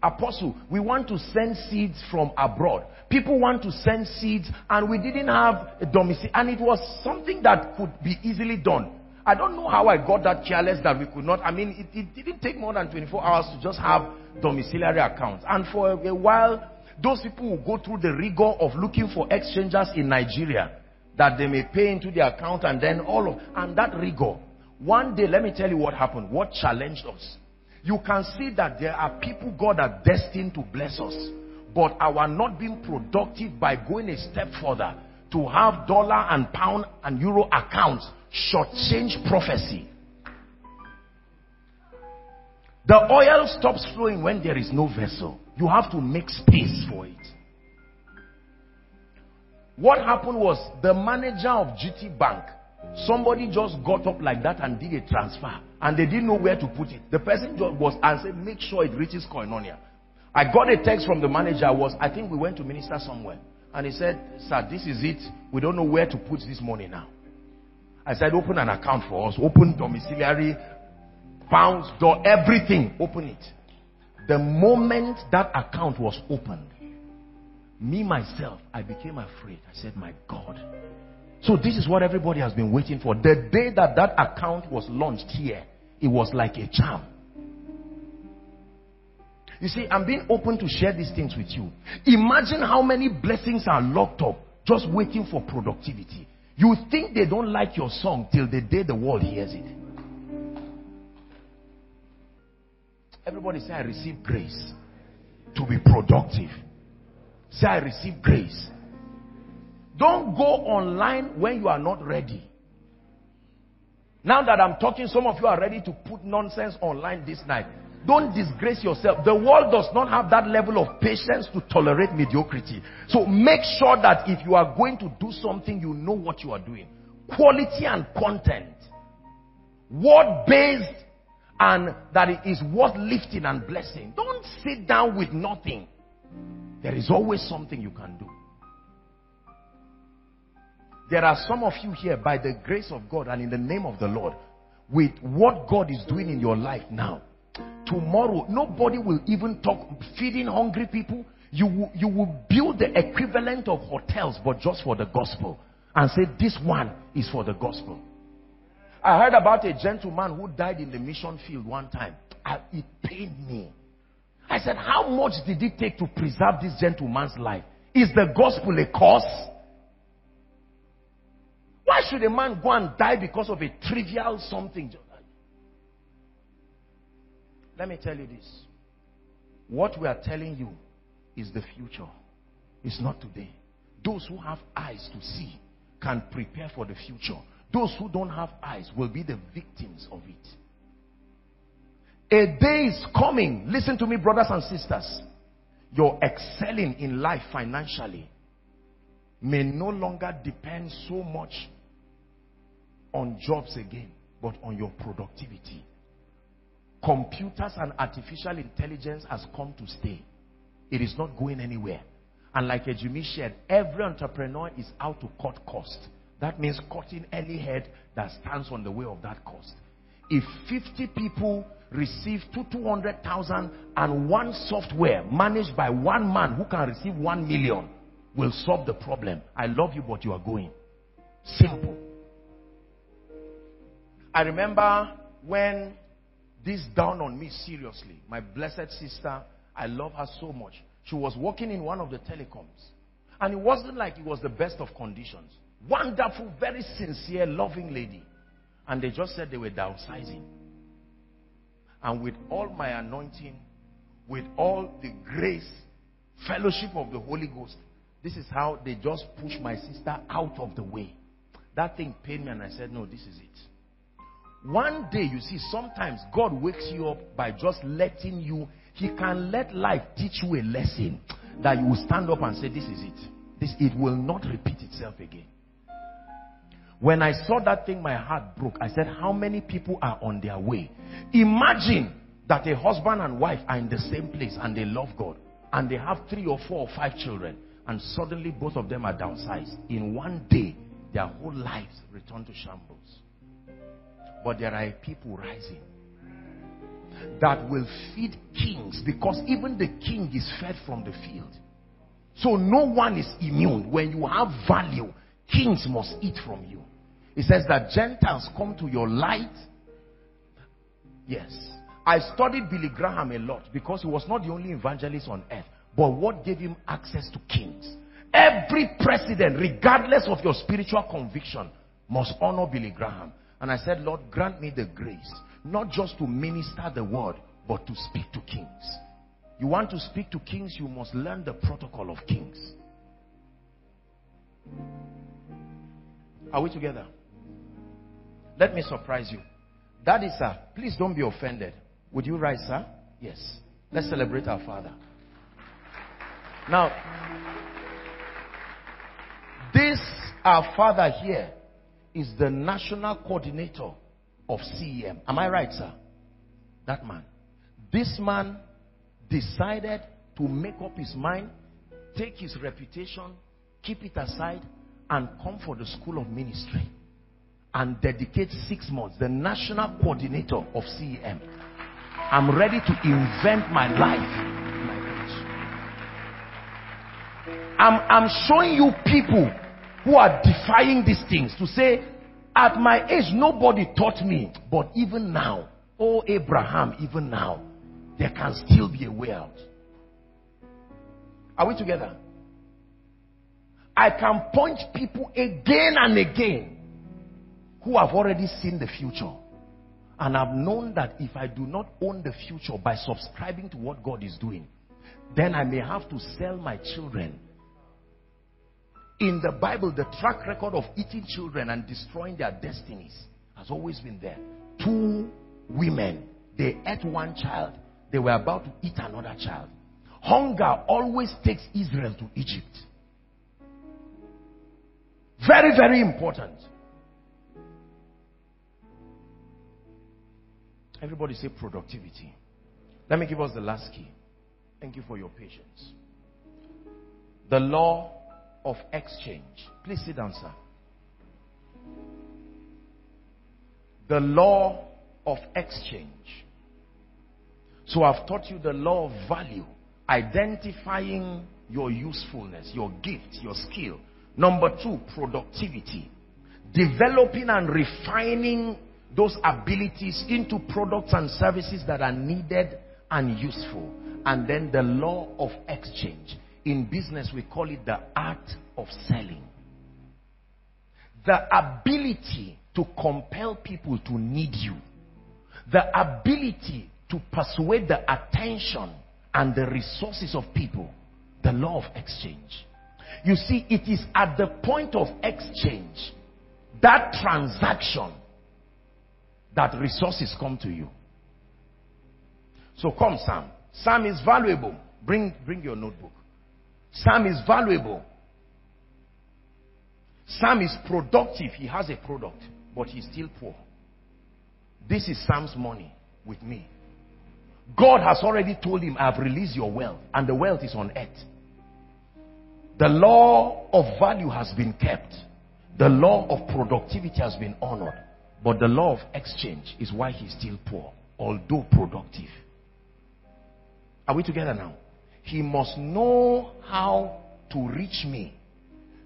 S2: Apostle, we want to send seeds from abroad. People want to send seeds and we didn't have a domicile. And it was something that could be easily done. I don't know how I got that careless that we could not. I mean, it, it didn't take more than 24 hours to just have domiciliary accounts. And for a while, those people will go through the rigor of looking for exchangers in Nigeria that they may pay into the account and then all of, and that rigor. One day, let me tell you what happened, what challenged us. You can see that there are people God are destined to bless us. But our not being productive by going a step further to have dollar and pound and euro accounts shortchange prophecy. The oil stops flowing when there is no vessel. You have to make space for it. What happened was the manager of GT Bank, somebody just got up like that and did a transfer and they didn't know where to put it. The person just was and said, make sure it reaches Koinonia. I got a text from the manager was, I think we went to minister somewhere. And he said, sir, this is it. We don't know where to put this money now. I said, open an account for us. Open domiciliary, pounds, door, everything. Open it. The moment that account was opened, me myself, I became afraid. I said, my God, So this is what everybody has been waiting for. The day that that account was launched here, it was like a charm. You see, I'm being open to share these things with you. Imagine how many blessings are locked up just waiting for productivity. You think they don't like your song till the day the world hears it. Everybody say, I receive grace to be productive. Say, I receive grace. Don't go online when you are not ready. Now that I'm talking, some of you are ready to put nonsense online this night. Don't disgrace yourself. The world does not have that level of patience to tolerate mediocrity. So make sure that if you are going to do something, you know what you are doing. Quality and content. Word based and that it is worth lifting and blessing. Don't sit down with nothing. There is always something you can do. There are some of you here by the grace of God and in the name of the Lord with what God is doing in your life now. Tomorrow, nobody will even talk feeding hungry people. You will, you will build the equivalent of hotels, but just for the gospel. And say, this one is for the gospel. I heard about a gentleman who died in the mission field one time. I, it pained me. I said, how much did it take to preserve this gentleman's life? Is the gospel a cause? Why should a man go and die because of a trivial something? Let me tell you this. What we are telling you is the future. It's not today. Those who have eyes to see can prepare for the future. Those who don't have eyes will be the victims of it. A day is coming. Listen to me, brothers and sisters. Your excelling in life financially may no longer depend so much on jobs again, but on your productivity computers and artificial intelligence has come to stay. It is not going anywhere. And like Ejimi said, every entrepreneur is out to cut cost. That means cutting any head that stands on the way of that cost. If 50 people receive two 200,000 and one software managed by one man who can receive 1 million will solve the problem. I love you, but you are going. Simple. I remember when this down on me seriously. My blessed sister, I love her so much. She was working in one of the telecoms. And it wasn't like it was the best of conditions. Wonderful, very sincere, loving lady. And they just said they were downsizing. And with all my anointing, with all the grace, fellowship of the Holy Ghost, this is how they just pushed my sister out of the way. That thing pained me and I said, no, this is it. One day, you see, sometimes God wakes you up by just letting you, He can let life teach you a lesson that you will stand up and say, This is it. This it will not repeat itself again. When I saw that thing, my heart broke. I said, How many people are on their way? Imagine that a husband and wife are in the same place and they love God and they have three or four or five children and suddenly both of them are downsized. In one day, their whole lives return to shambles. But there are people rising that will feed kings because even the king is fed from the field. So no one is immune. When you have value, kings must eat from you. It says that Gentiles come to your light. Yes. I studied Billy Graham a lot because he was not the only evangelist on earth. But what gave him access to kings? Every president, regardless of your spiritual conviction, must honor Billy Graham. And I said, Lord, grant me the grace, not just to minister the word, but to speak to kings. You want to speak to kings, you must learn the protocol of kings. Are we together? Let me surprise you. Daddy, sir, please don't be offended. Would you rise, sir? Yes. Let's celebrate our father. Now, this, our father here, is the national coordinator of CEM. Am I right, sir? That man. This man decided to make up his mind, take his reputation, keep it aside, and come for the school of ministry and dedicate six months. The national coordinator of CEM. I'm ready to invent my life. I'm, I'm showing you people who are defying these things to say, at my age, nobody taught me. But even now, oh Abraham, even now, there can still be a way out. Are we together? I can point people again and again who have already seen the future. And I've known that if I do not own the future by subscribing to what God is doing, then I may have to sell my children. In the Bible, the track record of eating children and destroying their destinies has always been there. Two women, they ate one child. They were about to eat another child. Hunger always takes Israel to Egypt. Very, very important. Everybody say productivity. Let me give us the last key. Thank you for your patience. The law of exchange. Please sit down, sir. The law of exchange. So I've taught you the law of value, identifying your usefulness, your gift, your skill. Number two, productivity. Developing and refining those abilities into products and services that are needed and useful. And then the law of exchange. In business, we call it the art of selling. The ability to compel people to need you. The ability to persuade the attention and the resources of people. The law of exchange. You see, it is at the point of exchange, that transaction, that resources come to you. So come, Sam. Sam is valuable. Bring, bring your notebook. Sam is valuable. Sam is productive. He has a product, but he's still poor. This is Sam's money with me. God has already told him, I have released your wealth, and the wealth is on earth. The law of value has been kept. The law of productivity has been honored. But the law of exchange is why he's still poor, although productive. Are we together now? He must know how to reach me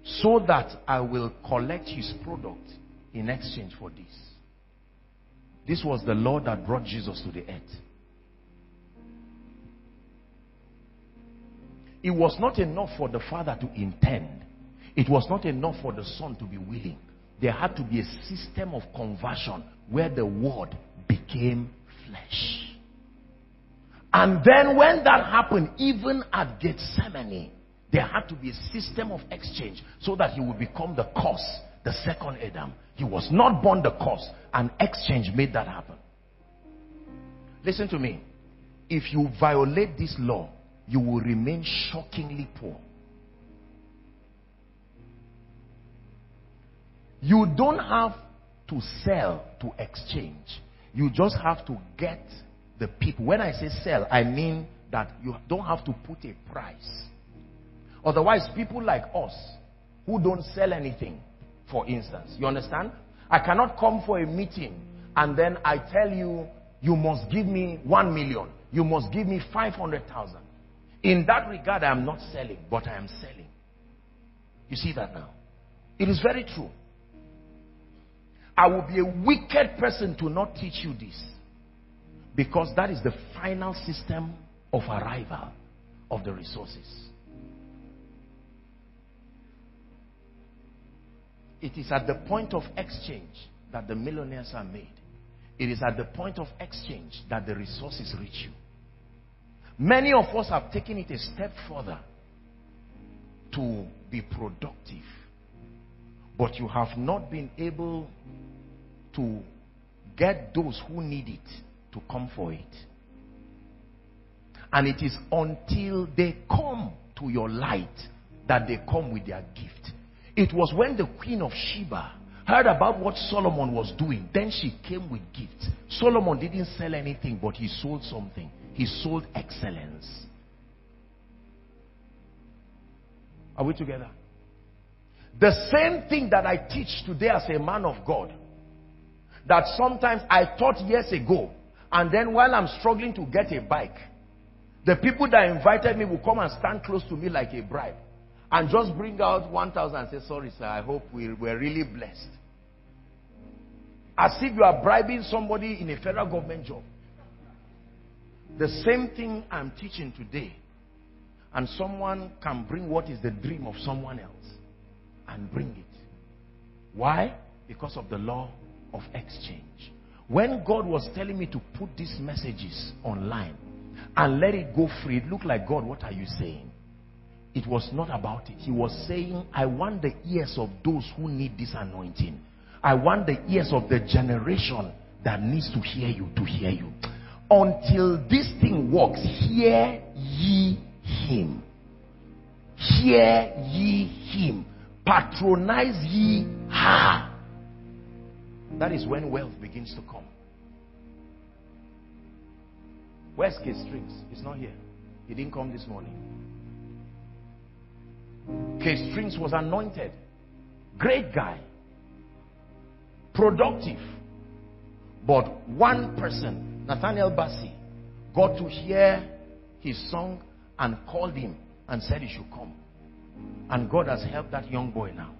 S2: so that I will collect his product in exchange for this. This was the law that brought Jesus to the earth. It was not enough for the father to intend. It was not enough for the son to be willing. There had to be a system of conversion where the word became flesh. And then when that happened, even at Gethsemane, there had to be a system of exchange so that he would become the cause, the second Adam. He was not born the cause. and exchange made that happen. Listen to me. If you violate this law, you will remain shockingly poor. You don't have to sell to exchange. You just have to get the people. When I say sell, I mean that you don't have to put a price. Otherwise, people like us who don't sell anything, for instance, you understand? I cannot come for a meeting and then I tell you, you must give me one million. You must give me 500,000. In that regard, I am not selling, but I am selling. You see that now? It is very true. I will be a wicked person to not teach you this. Because that is the final system of arrival of the resources. It is at the point of exchange that the millionaires are made. It is at the point of exchange that the resources reach you. Many of us have taken it a step further to be productive. But you have not been able to get those who need it to come for it. And it is until they come to your light that they come with their gift. It was when the queen of Sheba heard about what Solomon was doing, then she came with gifts. Solomon didn't sell anything, but he sold something. He sold excellence. Are we together? The same thing that I teach today as a man of God, that sometimes I taught years ago, and then while I'm struggling to get a bike, the people that invited me will come and stand close to me like a bribe. and just bring out 1,000 and say, sorry, sir, I hope we we're really blessed. As if you are bribing somebody in a federal government job. The same thing I'm teaching today. And someone can bring what is the dream of someone else and bring it. Why? Because of the law of exchange. When God was telling me to put these messages online and let it go free, it looked like, God, what are you saying? It was not about it. He was saying, I want the ears of those who need this anointing. I want the ears of the generation that needs to hear you to hear you. Until this thing works, hear ye him. Hear ye him. Patronize ye her. That is when wealth begins to come. Where's K Strings? He's not here. He didn't come this morning. K Strings was anointed. Great guy. Productive. But one person, Nathaniel Bassey, got to hear his song and called him and said he should come. And God has helped that young boy now.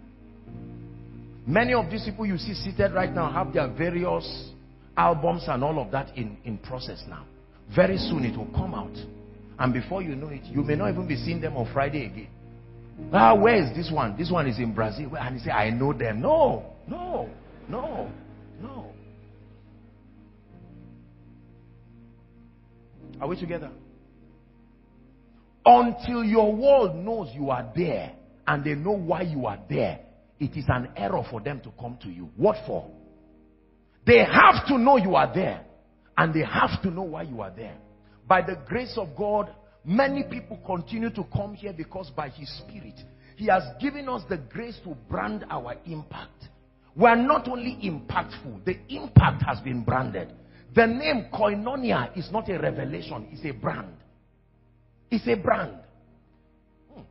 S2: Many of these people you see seated right now have their various albums and all of that in, in process now. Very soon it will come out. And before you know it, you may not even be seeing them on Friday again. Ah, where is this one? This one is in Brazil. And he say, I know them. No, no, no, no. Are we together? Until your world knows you are there and they know why you are there, it is an error for them to come to you. What for? They have to know you are there and they have to know why you are there. By the grace of God, many people continue to come here because by His Spirit, He has given us the grace to brand our impact. We are not only impactful, the impact has been branded. The name Koinonia is not a revelation, it's a brand. It's a brand. Hmm.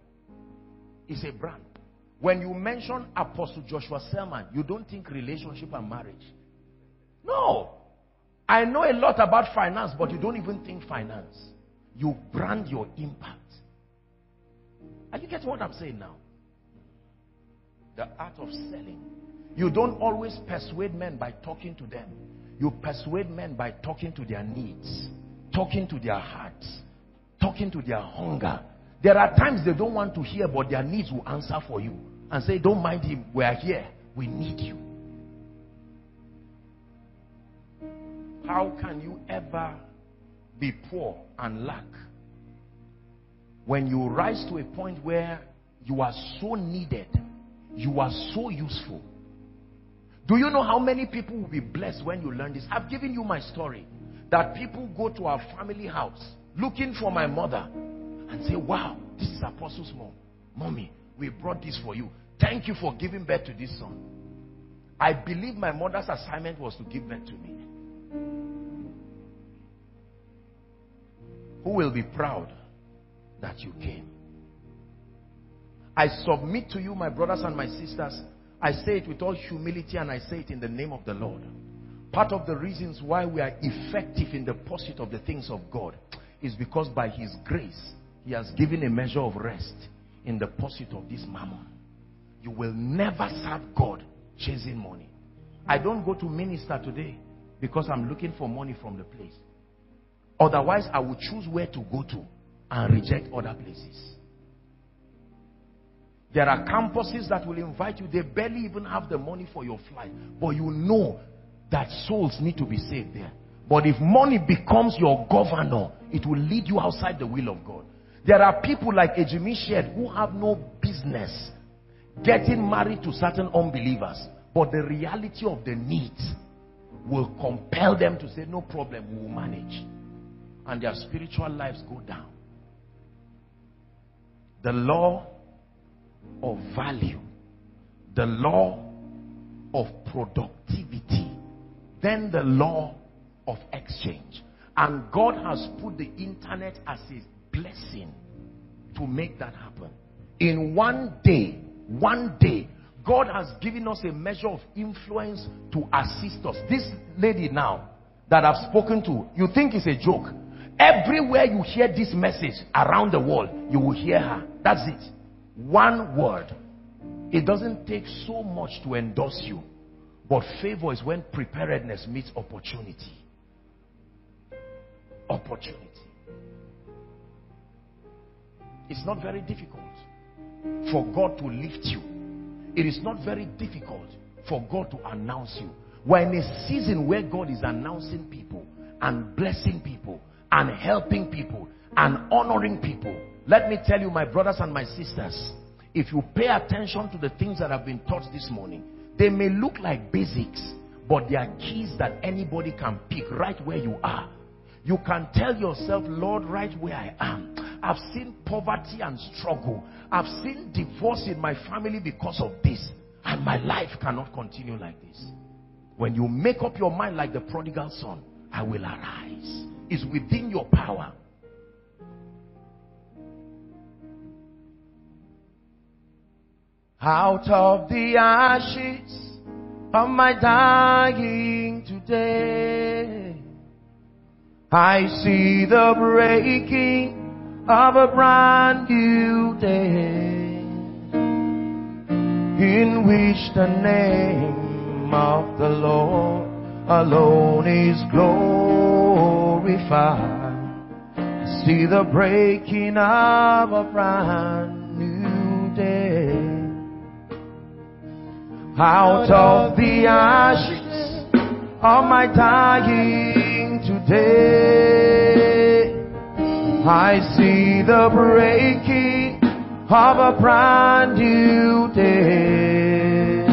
S2: It's a brand. When you mention Apostle Joshua Selman, you don't think relationship and marriage. No. I know a lot about finance, but you don't even think finance. You brand your impact. Are you getting what I'm saying now? The art of selling. You don't always persuade men by talking to them. You persuade men by talking to their needs, talking to their hearts, talking to their hunger. There are times they don't want to hear, but their needs will answer for you and say, Don't mind him, we are here, we need you. How can you ever be poor and lack when you rise to a point where you are so needed, you are so useful? Do you know how many people will be blessed when you learn this? I've given you my story that people go to our family house looking for my mother and say, Wow, this is Apostle's mom. Mommy, we brought this for you. Thank you for giving birth to this son. I believe my mother's assignment was to give birth to me. Who will be proud that you came? I submit to you, my brothers and my sisters. I say it with all humility and I say it in the name of the Lord. Part of the reasons why we are effective in the pursuit of the things of God is because by His grace, He has given a measure of rest in the pursuit of this mammon. You will never serve God chasing money. I don't go to minister today because I'm looking for money from the place. Otherwise, I would choose where to go to and reject other places. There are campuses that will invite you. They barely even have the money for your flight. But you know that souls need to be saved there. But if money becomes your governor, it will lead you outside the will of God. There are people like Ejimi who have no business getting married to certain unbelievers. But the reality of the needs will compel them to say, no problem, we will manage. And their spiritual lives go down. The law of value, the law of productivity, then the law of exchange. And God has put the internet as a blessing to make that happen. In one day, one day, God has given us a measure of influence to assist us. This lady now that I've spoken to, you think it's a joke. Everywhere you hear this message around the world, you will hear her. That's it. One word. It doesn't take so much to endorse you. But favor is when preparedness meets opportunity. Opportunity. It's not very difficult for God to lift you. It is not very difficult for God to announce you. We're in a season where God is announcing people and blessing people and helping people and honoring people. Let me tell you, my brothers and my sisters, if you pay attention to the things that have been taught this morning, they may look like basics, but they are keys that anybody can pick right where you are. You can tell yourself, Lord, right where I am. I've seen poverty and struggle. I've seen divorce in my family because of this. And my life cannot continue like this. When you make up your mind like the prodigal son, I will arise. It's within your power. Out of the ashes of my dying today, I see the breaking of a brand new day in which the name of the Lord alone is glorified. See the breaking of a brand new day out of the ashes of my dying today. I see the breaking of a brand new day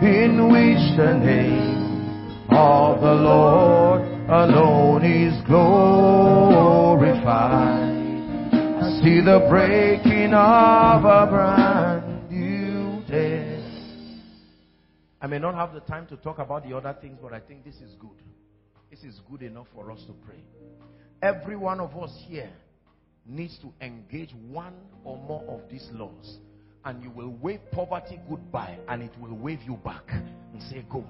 S2: in which the name of the Lord alone is glorified. I see the breaking of a brand new day. I may not have the time to talk about the other things, but I think this is good. This is good enough for us to pray. Every one of us here needs to engage one or more of these laws. And you will wave poverty goodbye and it will wave you back and say, Go.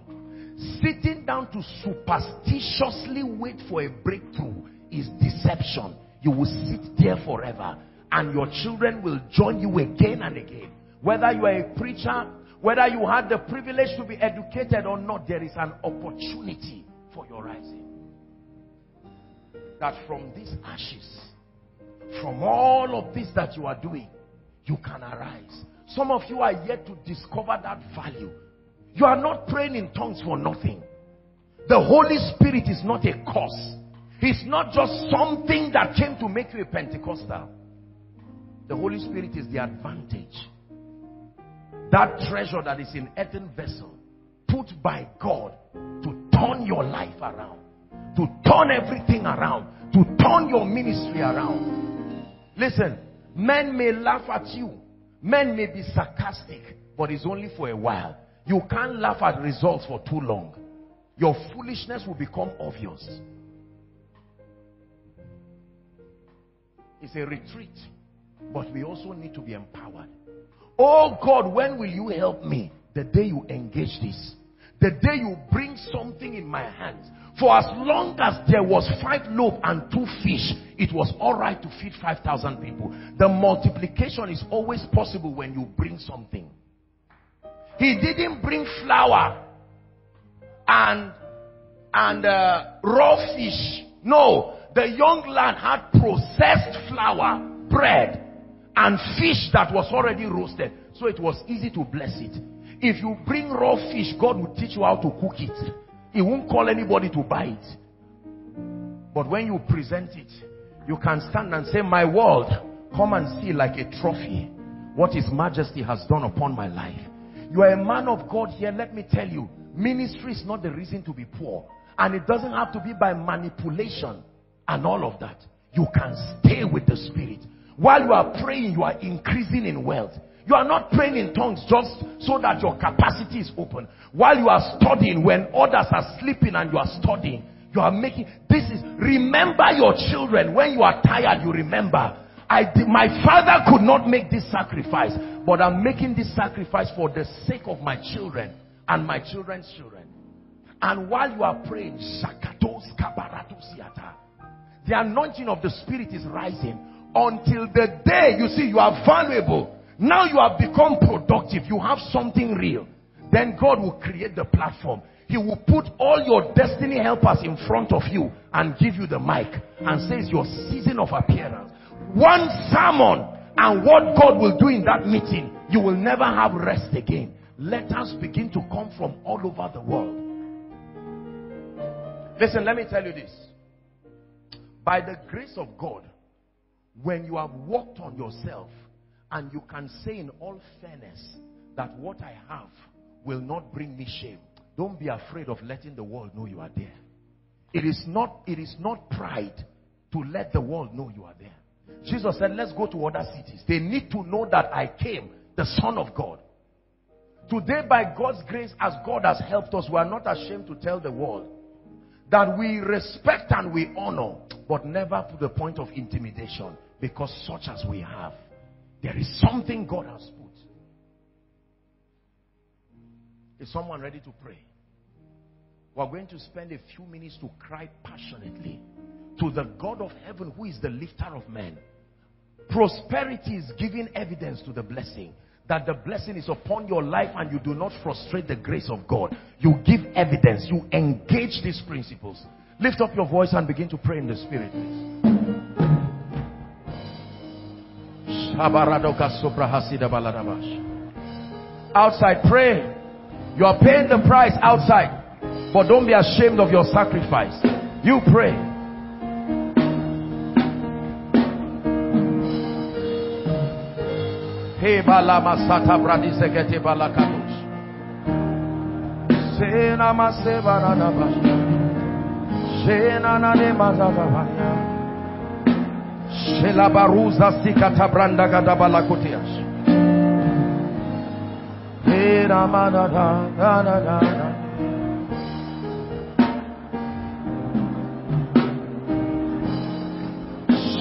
S2: Sitting down to superstitiously wait for a breakthrough is deception. You will sit there forever and your children will join you again and again. Whether you are a preacher, whether you had the privilege to be educated or not, there is an opportunity for your rising. That from these ashes, from all of this that you are doing, you can arise. Some of you are yet to discover that value. You are not praying in tongues for nothing. The Holy Spirit is not a cause. It's not just something that came to make you a Pentecostal. The Holy Spirit is the advantage that treasure that is in earthen vessel put by God to turn your life around, to turn everything around, to turn your ministry around. Listen, men may laugh at you, men may be sarcastic, but it's only for a while. You can't laugh at results for too long. Your foolishness will become obvious. It's a retreat, but we also need to be empowered. Oh God, when will you help me? The day you engage this. The day you bring something in my hands. For as long as there was five loaves and two fish, it was all right to feed 5,000 people. The multiplication is always possible when you bring something. He didn't bring flour and, and uh, raw fish. No, the young lad had processed flour, bread, and fish that was already roasted. So it was easy to bless it. If you bring raw fish, God will teach you how to cook it. He won't call anybody to buy it. But when you present it, you can stand and say, my world, come and see like a trophy what his majesty has done upon my life. You are a man of God here. Let me tell you, ministry is not the reason to be poor. And it doesn't have to be by manipulation and all of that. You can stay with the spirit. While you are praying, you are increasing in wealth. You are not praying in tongues just so that your capacity is open. While you are studying, when others are sleeping and you are studying, you are making, this is, remember your children. When you are tired, you remember. I did, my father could not make this sacrifice, but I'm making this sacrifice for the sake of my children and my children's children. And while you are praying, the anointing of the spirit is rising until the day you see you are valuable. Now you have become productive. You have something real. Then God will create the platform. He will put all your destiny helpers in front of you and give you the mic and says your season of appearance. One sermon and what God will do in that meeting, you will never have rest again. Letters begin to come from all over the world. Listen, let me tell you this. By the grace of God, when you have worked on yourself and you can say in all fairness that what I have will not bring me shame, don't be afraid of letting the world know you are there. It is not, it is not pride to let the world know you are there. Jesus said, let's go to other cities. They need to know that I came, the Son of God. Today, by God's grace, as God has helped us, we are not ashamed to tell the world that we respect and we honor, but never to the point of intimidation, because such as we have, there is something God has put. Is someone ready to pray? We're going to spend a few minutes to cry passionately to the God of heaven who is the lifter of men. Prosperity is giving evidence to the blessing that the blessing is upon your life and you do not frustrate the grace of God. You give evidence. You engage these principles. Lift up your voice and begin to pray in the spirit. Outside, pray. You are paying the price outside. But don't be ashamed of your sacrifice. You pray. Sena. Shela baruza sikata branda gadabala da.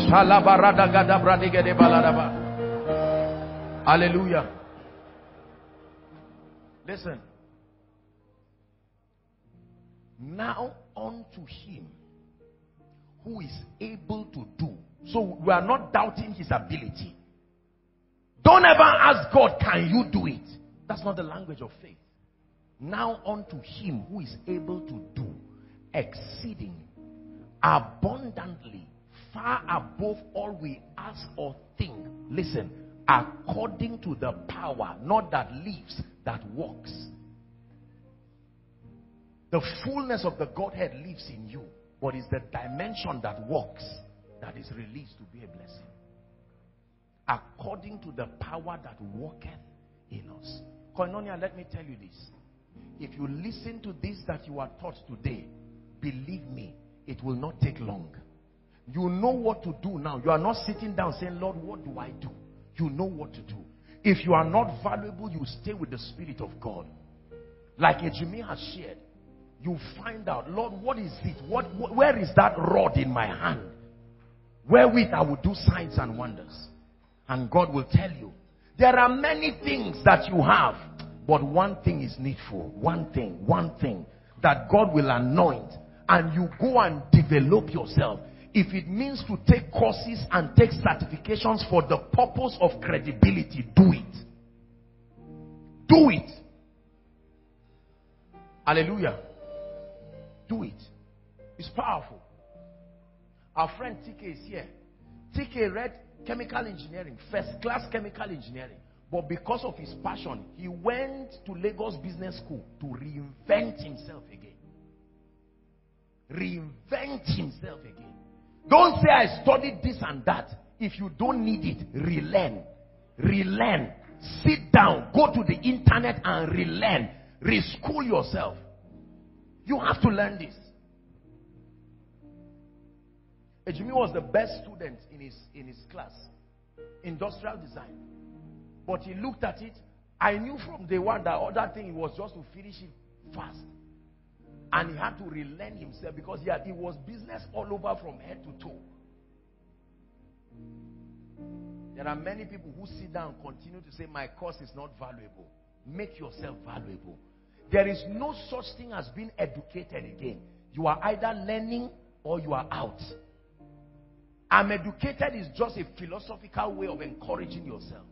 S2: Shalabarada gadabradigede baladaba. Hallelujah. Listen. Now unto him who is able to do. So we are not doubting his ability. Don't ever ask God, can you do it? That's not the language of faith. Now unto him who is able to do exceeding abundantly far above all we ask or think. Listen, according to the power, not that lives, that works. The fullness of the Godhead lives in you, but it's the dimension that works that is released to be a blessing. According to the power that worketh in us. Koinonia, let me tell you this. If you listen to this that you are taught today, believe me, it will not take long. You know what to do now. You are not sitting down saying, Lord, what do I do? you know what to do. If you are not valuable, you stay with the Spirit of God. Like Ejimi has shared, you find out, Lord, what is it? What, where is that rod in my hand? Wherewith I will do signs and wonders. And God will tell you. There are many things that you have, but one thing is needful. One thing, one thing that God will anoint. And you go and develop yourself. If it means to take courses and take certifications for the purpose of credibility, do it. Do it. Hallelujah. Do it. It's powerful. Our friend TK is here. TK read chemical engineering, first class chemical engineering. But because of his passion, he went to Lagos Business School to reinvent himself again. Reinvent himself again. Don't say I studied this and that. If you don't need it, relearn. Relearn. Sit down. Go to the internet and relearn. Reschool yourself. You have to learn this. Ejimi was the best student in his, in his class. Industrial design. But he looked at it. I knew from day one that other thing was just to finish it fast. And he had to relearn himself because he, had, he was business all over from head to toe. There are many people who sit down and continue to say, My course is not valuable. Make yourself valuable. There is no such thing as being educated again. You are either learning or you are out. I'm educated is just a philosophical way of encouraging yourself.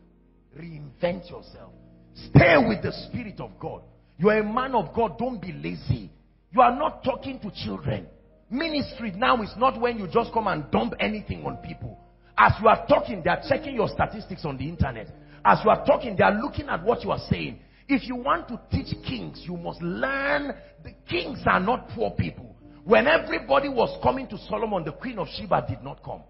S2: Reinvent yourself. Stay with the Spirit of God. You are a man of God. Don't be lazy. You are not talking to children. Ministry now is not when you just come and dump anything on people. As you are talking, they are checking your statistics on the internet. As you are talking, they are looking at what you are saying. If you want to teach kings, you must learn the kings are not poor people. When everybody was coming to Solomon, the queen of Sheba did not come.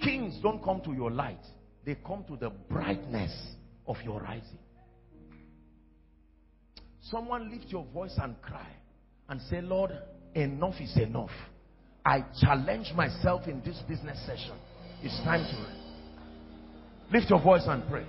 S2: Kings don't come to your light. They come to the brightness of your rising. Someone lift your voice and cry and say, Lord, enough is enough. I challenge myself in this business session. It's time to lift your voice and pray.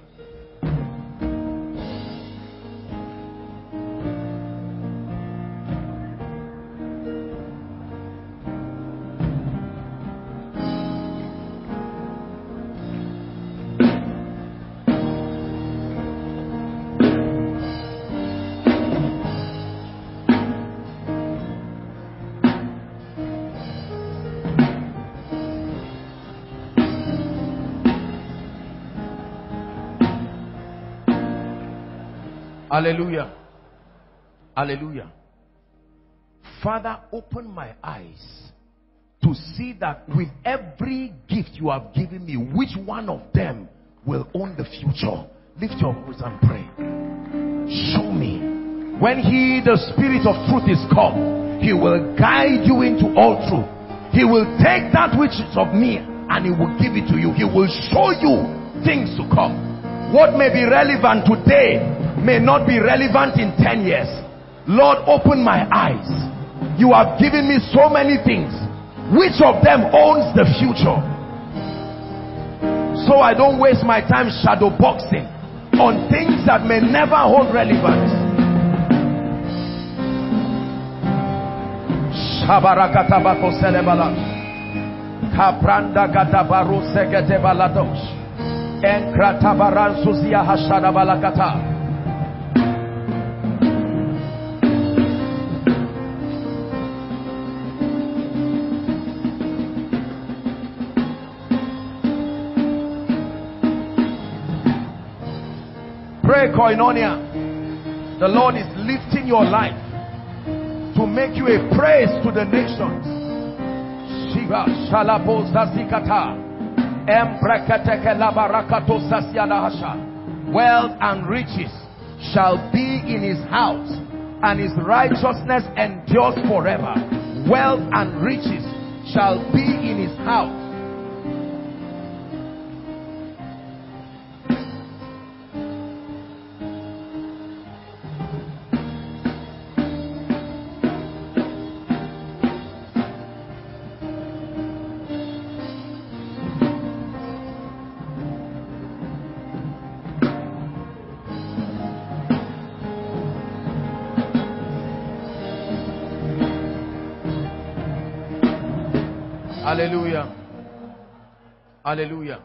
S2: Hallelujah. Hallelujah. Father, open my eyes to see that with every gift you have given me, which one of them will own the future? Lift your voice and pray. Show me. When He, the Spirit of truth, is come, He will guide you into all truth. He will take that which is of me and He will give it to you. He will show you things to come. What may be relevant today may not be relevant in 10 years. Lord, open my eyes. You have given me so many things. Which of them owns the future? So I don't waste my time shadow boxing on things that may never hold relevance. Shabarakatabako. Enkratabaran. Pray, Koinonia. The Lord is lifting your life to make you a praise to the nations. Shiva Shalaboza Zikata. Wealth and riches shall be in his house, and his righteousness endures forever. Wealth and riches shall be in his house Hallelujah. Hallelujah.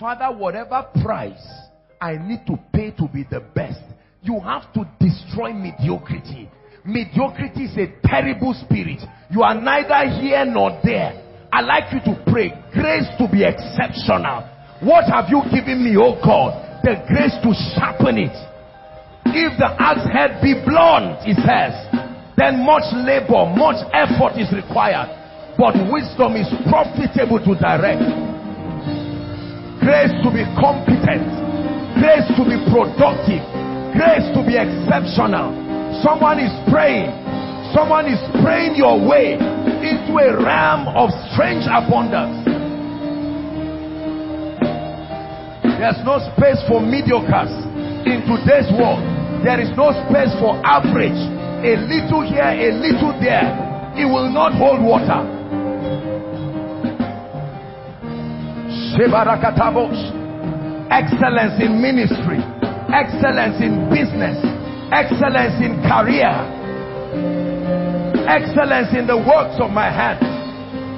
S2: Father, whatever price I need to pay to be the best, you have to destroy mediocrity. Mediocrity is a terrible spirit. You are neither here nor there. I like you to pray. Grace to be exceptional. What have you given me, oh God? The grace to sharpen it. If the axe head be blunt, it says, then much labor, much effort is required. But wisdom is profitable to direct. Grace to be competent. Grace to be productive. Grace to be exceptional. Someone is praying. Someone is praying your way into a realm of strange abundance. There's no space for mediocres in today's world. There is no space for average a little here, a little there, it will not hold water. Excellence in ministry, excellence in business, excellence in career, excellence in the works of my hands.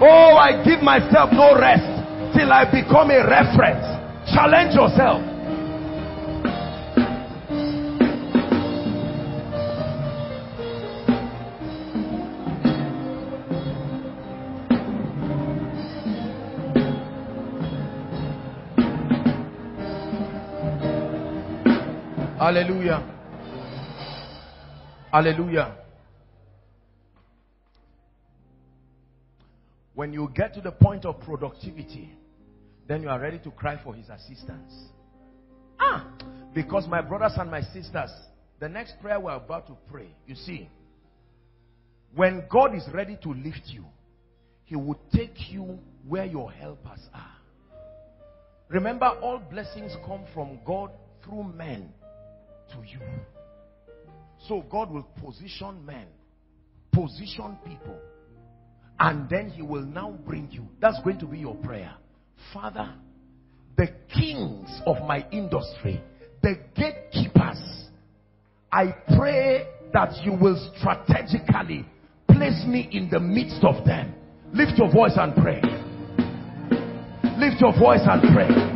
S2: Oh, I give myself no rest till I become a reference. Challenge yourself. Hallelujah. Hallelujah. When you get to the point of productivity, then you are ready to cry for his assistance. Ah, because my brothers and my sisters, the next prayer we're about to pray, you see, when God is ready to lift you, he will take you where your helpers are. Remember, all blessings come from God through men to you. So God will position men, position people, and then he will now bring you. That's going to be your prayer. Father, the kings of my industry, the gatekeepers, I pray that you will strategically place me in the midst of them. Lift your voice and pray. Lift your voice and pray.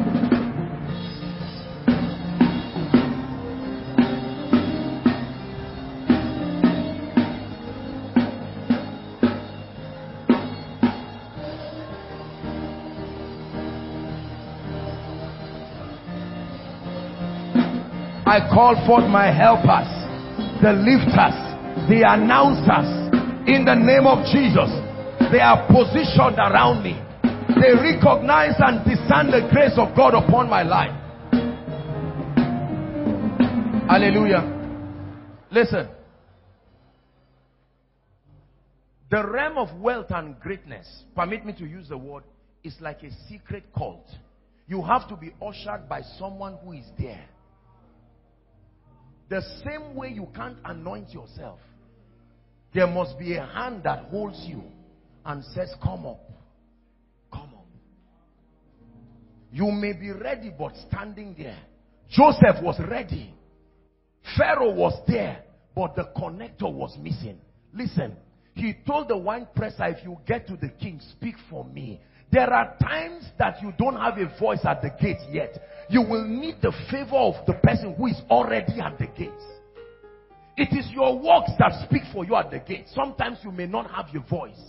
S2: I call forth my helpers, the lifters, the announcers, in the name of Jesus. They are positioned around me. They recognize and discern the grace of God upon my life. Hallelujah. Listen. The realm of wealth and greatness, permit me to use the word, is like a secret cult. You have to be ushered by someone who is there. The same way you can't anoint yourself, there must be a hand that holds you and says, Come up. Come up. You may be ready, but standing there. Joseph was ready. Pharaoh was there, but the connector was missing. Listen, he told the wine presser, If you get to the king, speak for me. There are times that you don't have a voice at the gate yet you will need the favor of the person who is already at the gate. It is your works that speak for you at the gate. Sometimes you may not have your voice.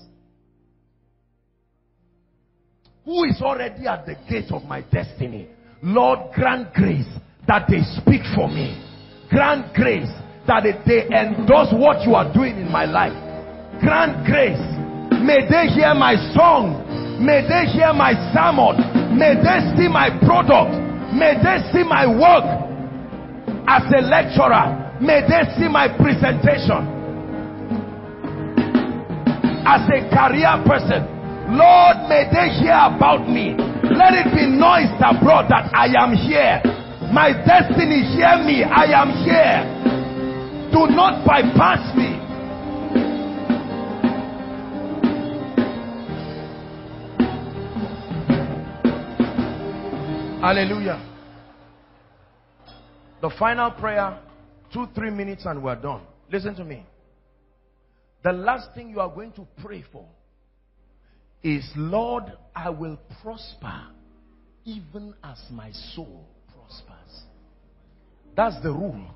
S2: Who is already at the gate of my destiny? Lord, grant grace that they speak for me. Grant grace that they endorse what you are doing in my life. Grant grace. May they hear my song. May they hear my sermon. May they see my product. May they see my work as a lecturer. May they see my presentation as a career person. Lord, may they hear about me. Let it be noised abroad that I am here. My destiny, hear me. I am here. Do not bypass me. Hallelujah. The final prayer, two, three minutes, and we're done. Listen to me. The last thing you are going to pray for is, Lord, I will prosper even as my soul prospers. That's the rule.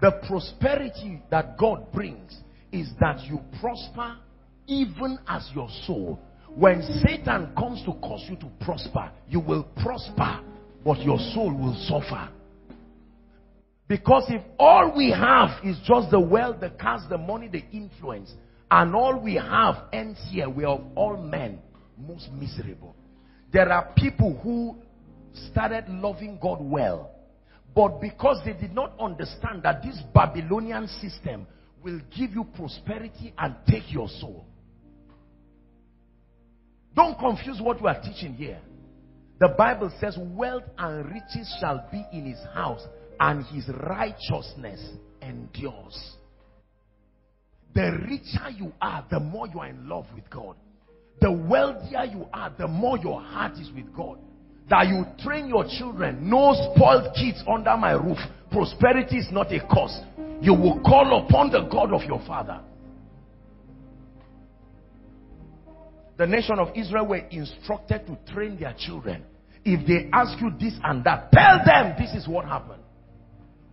S2: The prosperity that God brings is that you prosper even as your soul when Satan comes to cause you to prosper, you will prosper, but your soul will suffer. Because if all we have is just the wealth, the cars, the money, the influence, and all we have ends here, we are of all men most miserable. There are people who started loving God well, but because they did not understand that this Babylonian system will give you prosperity and take your soul. Don't confuse what we are teaching here. The Bible says, Wealth and riches shall be in his house, and his righteousness endures. The richer you are, the more you are in love with God. The wealthier you are, the more your heart is with God. that you train your children, no spoiled kids under my roof. Prosperity is not a cause. You will call upon the God of your father. The nation of Israel were instructed to train their children. If they ask you this and that, tell them this is what happened.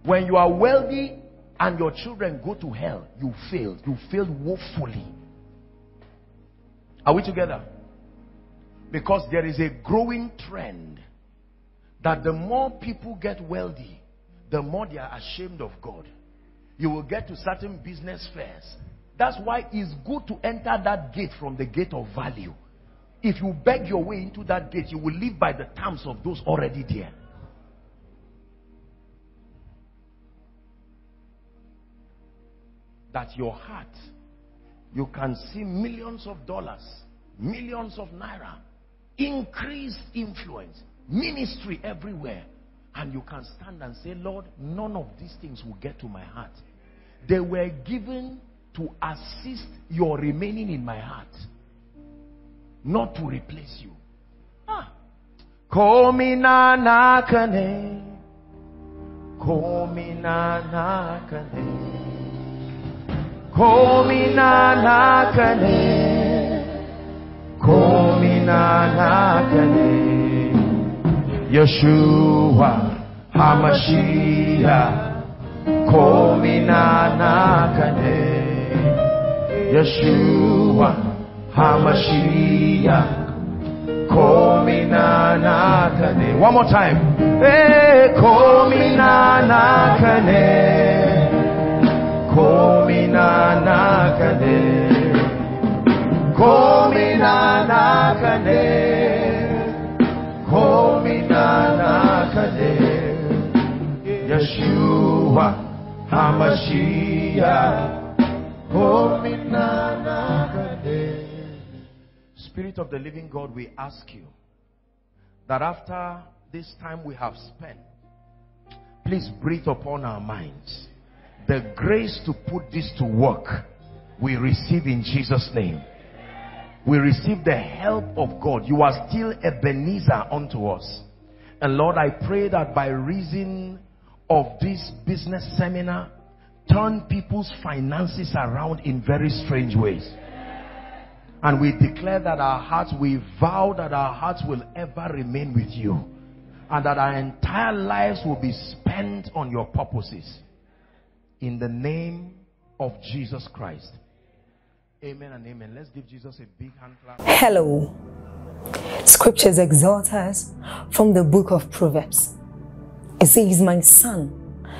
S2: When you are wealthy and your children go to hell, you failed. You failed woefully. Are we together? Because there is a growing trend that the more people get wealthy, the more they are ashamed of God. You will get to certain business fairs. That's why it's good to enter that gate from the gate of value. If you beg your way into that gate, you will live by the terms of those already there. That your heart, you can see millions of dollars, millions of naira increased influence, ministry everywhere. And you can stand and say, Lord, none of these things will get to my heart. They were given to assist your remaining in my heart, not to replace you. Ah. Komina nakane. Komina nakane. Komina nakane. Kominanakane Yeshua Hamashiach Kominanakane Yeshua Hamashiach Kominanakane. One more time. Hey Kominanakane. Kominanakane. Kominanakane. Kominanakane. Yeshua HaMashiach Spirit of the living God, we ask you that after this time we have spent, please breathe upon our minds the grace to put this to work we receive in Jesus' name we receive the help of God. You are still Ebenezer unto us. And Lord, I pray that by reason of this business seminar, turn people's finances around in very strange ways. And we declare that our hearts, we vow that our hearts will ever remain with you. And that our entire lives will be spent on your purposes. In the name of Jesus Christ. Amen and amen. Let's give Jesus a big hand clap.
S1: Hello. Scriptures exhort us from the book of Proverbs. It says, My son,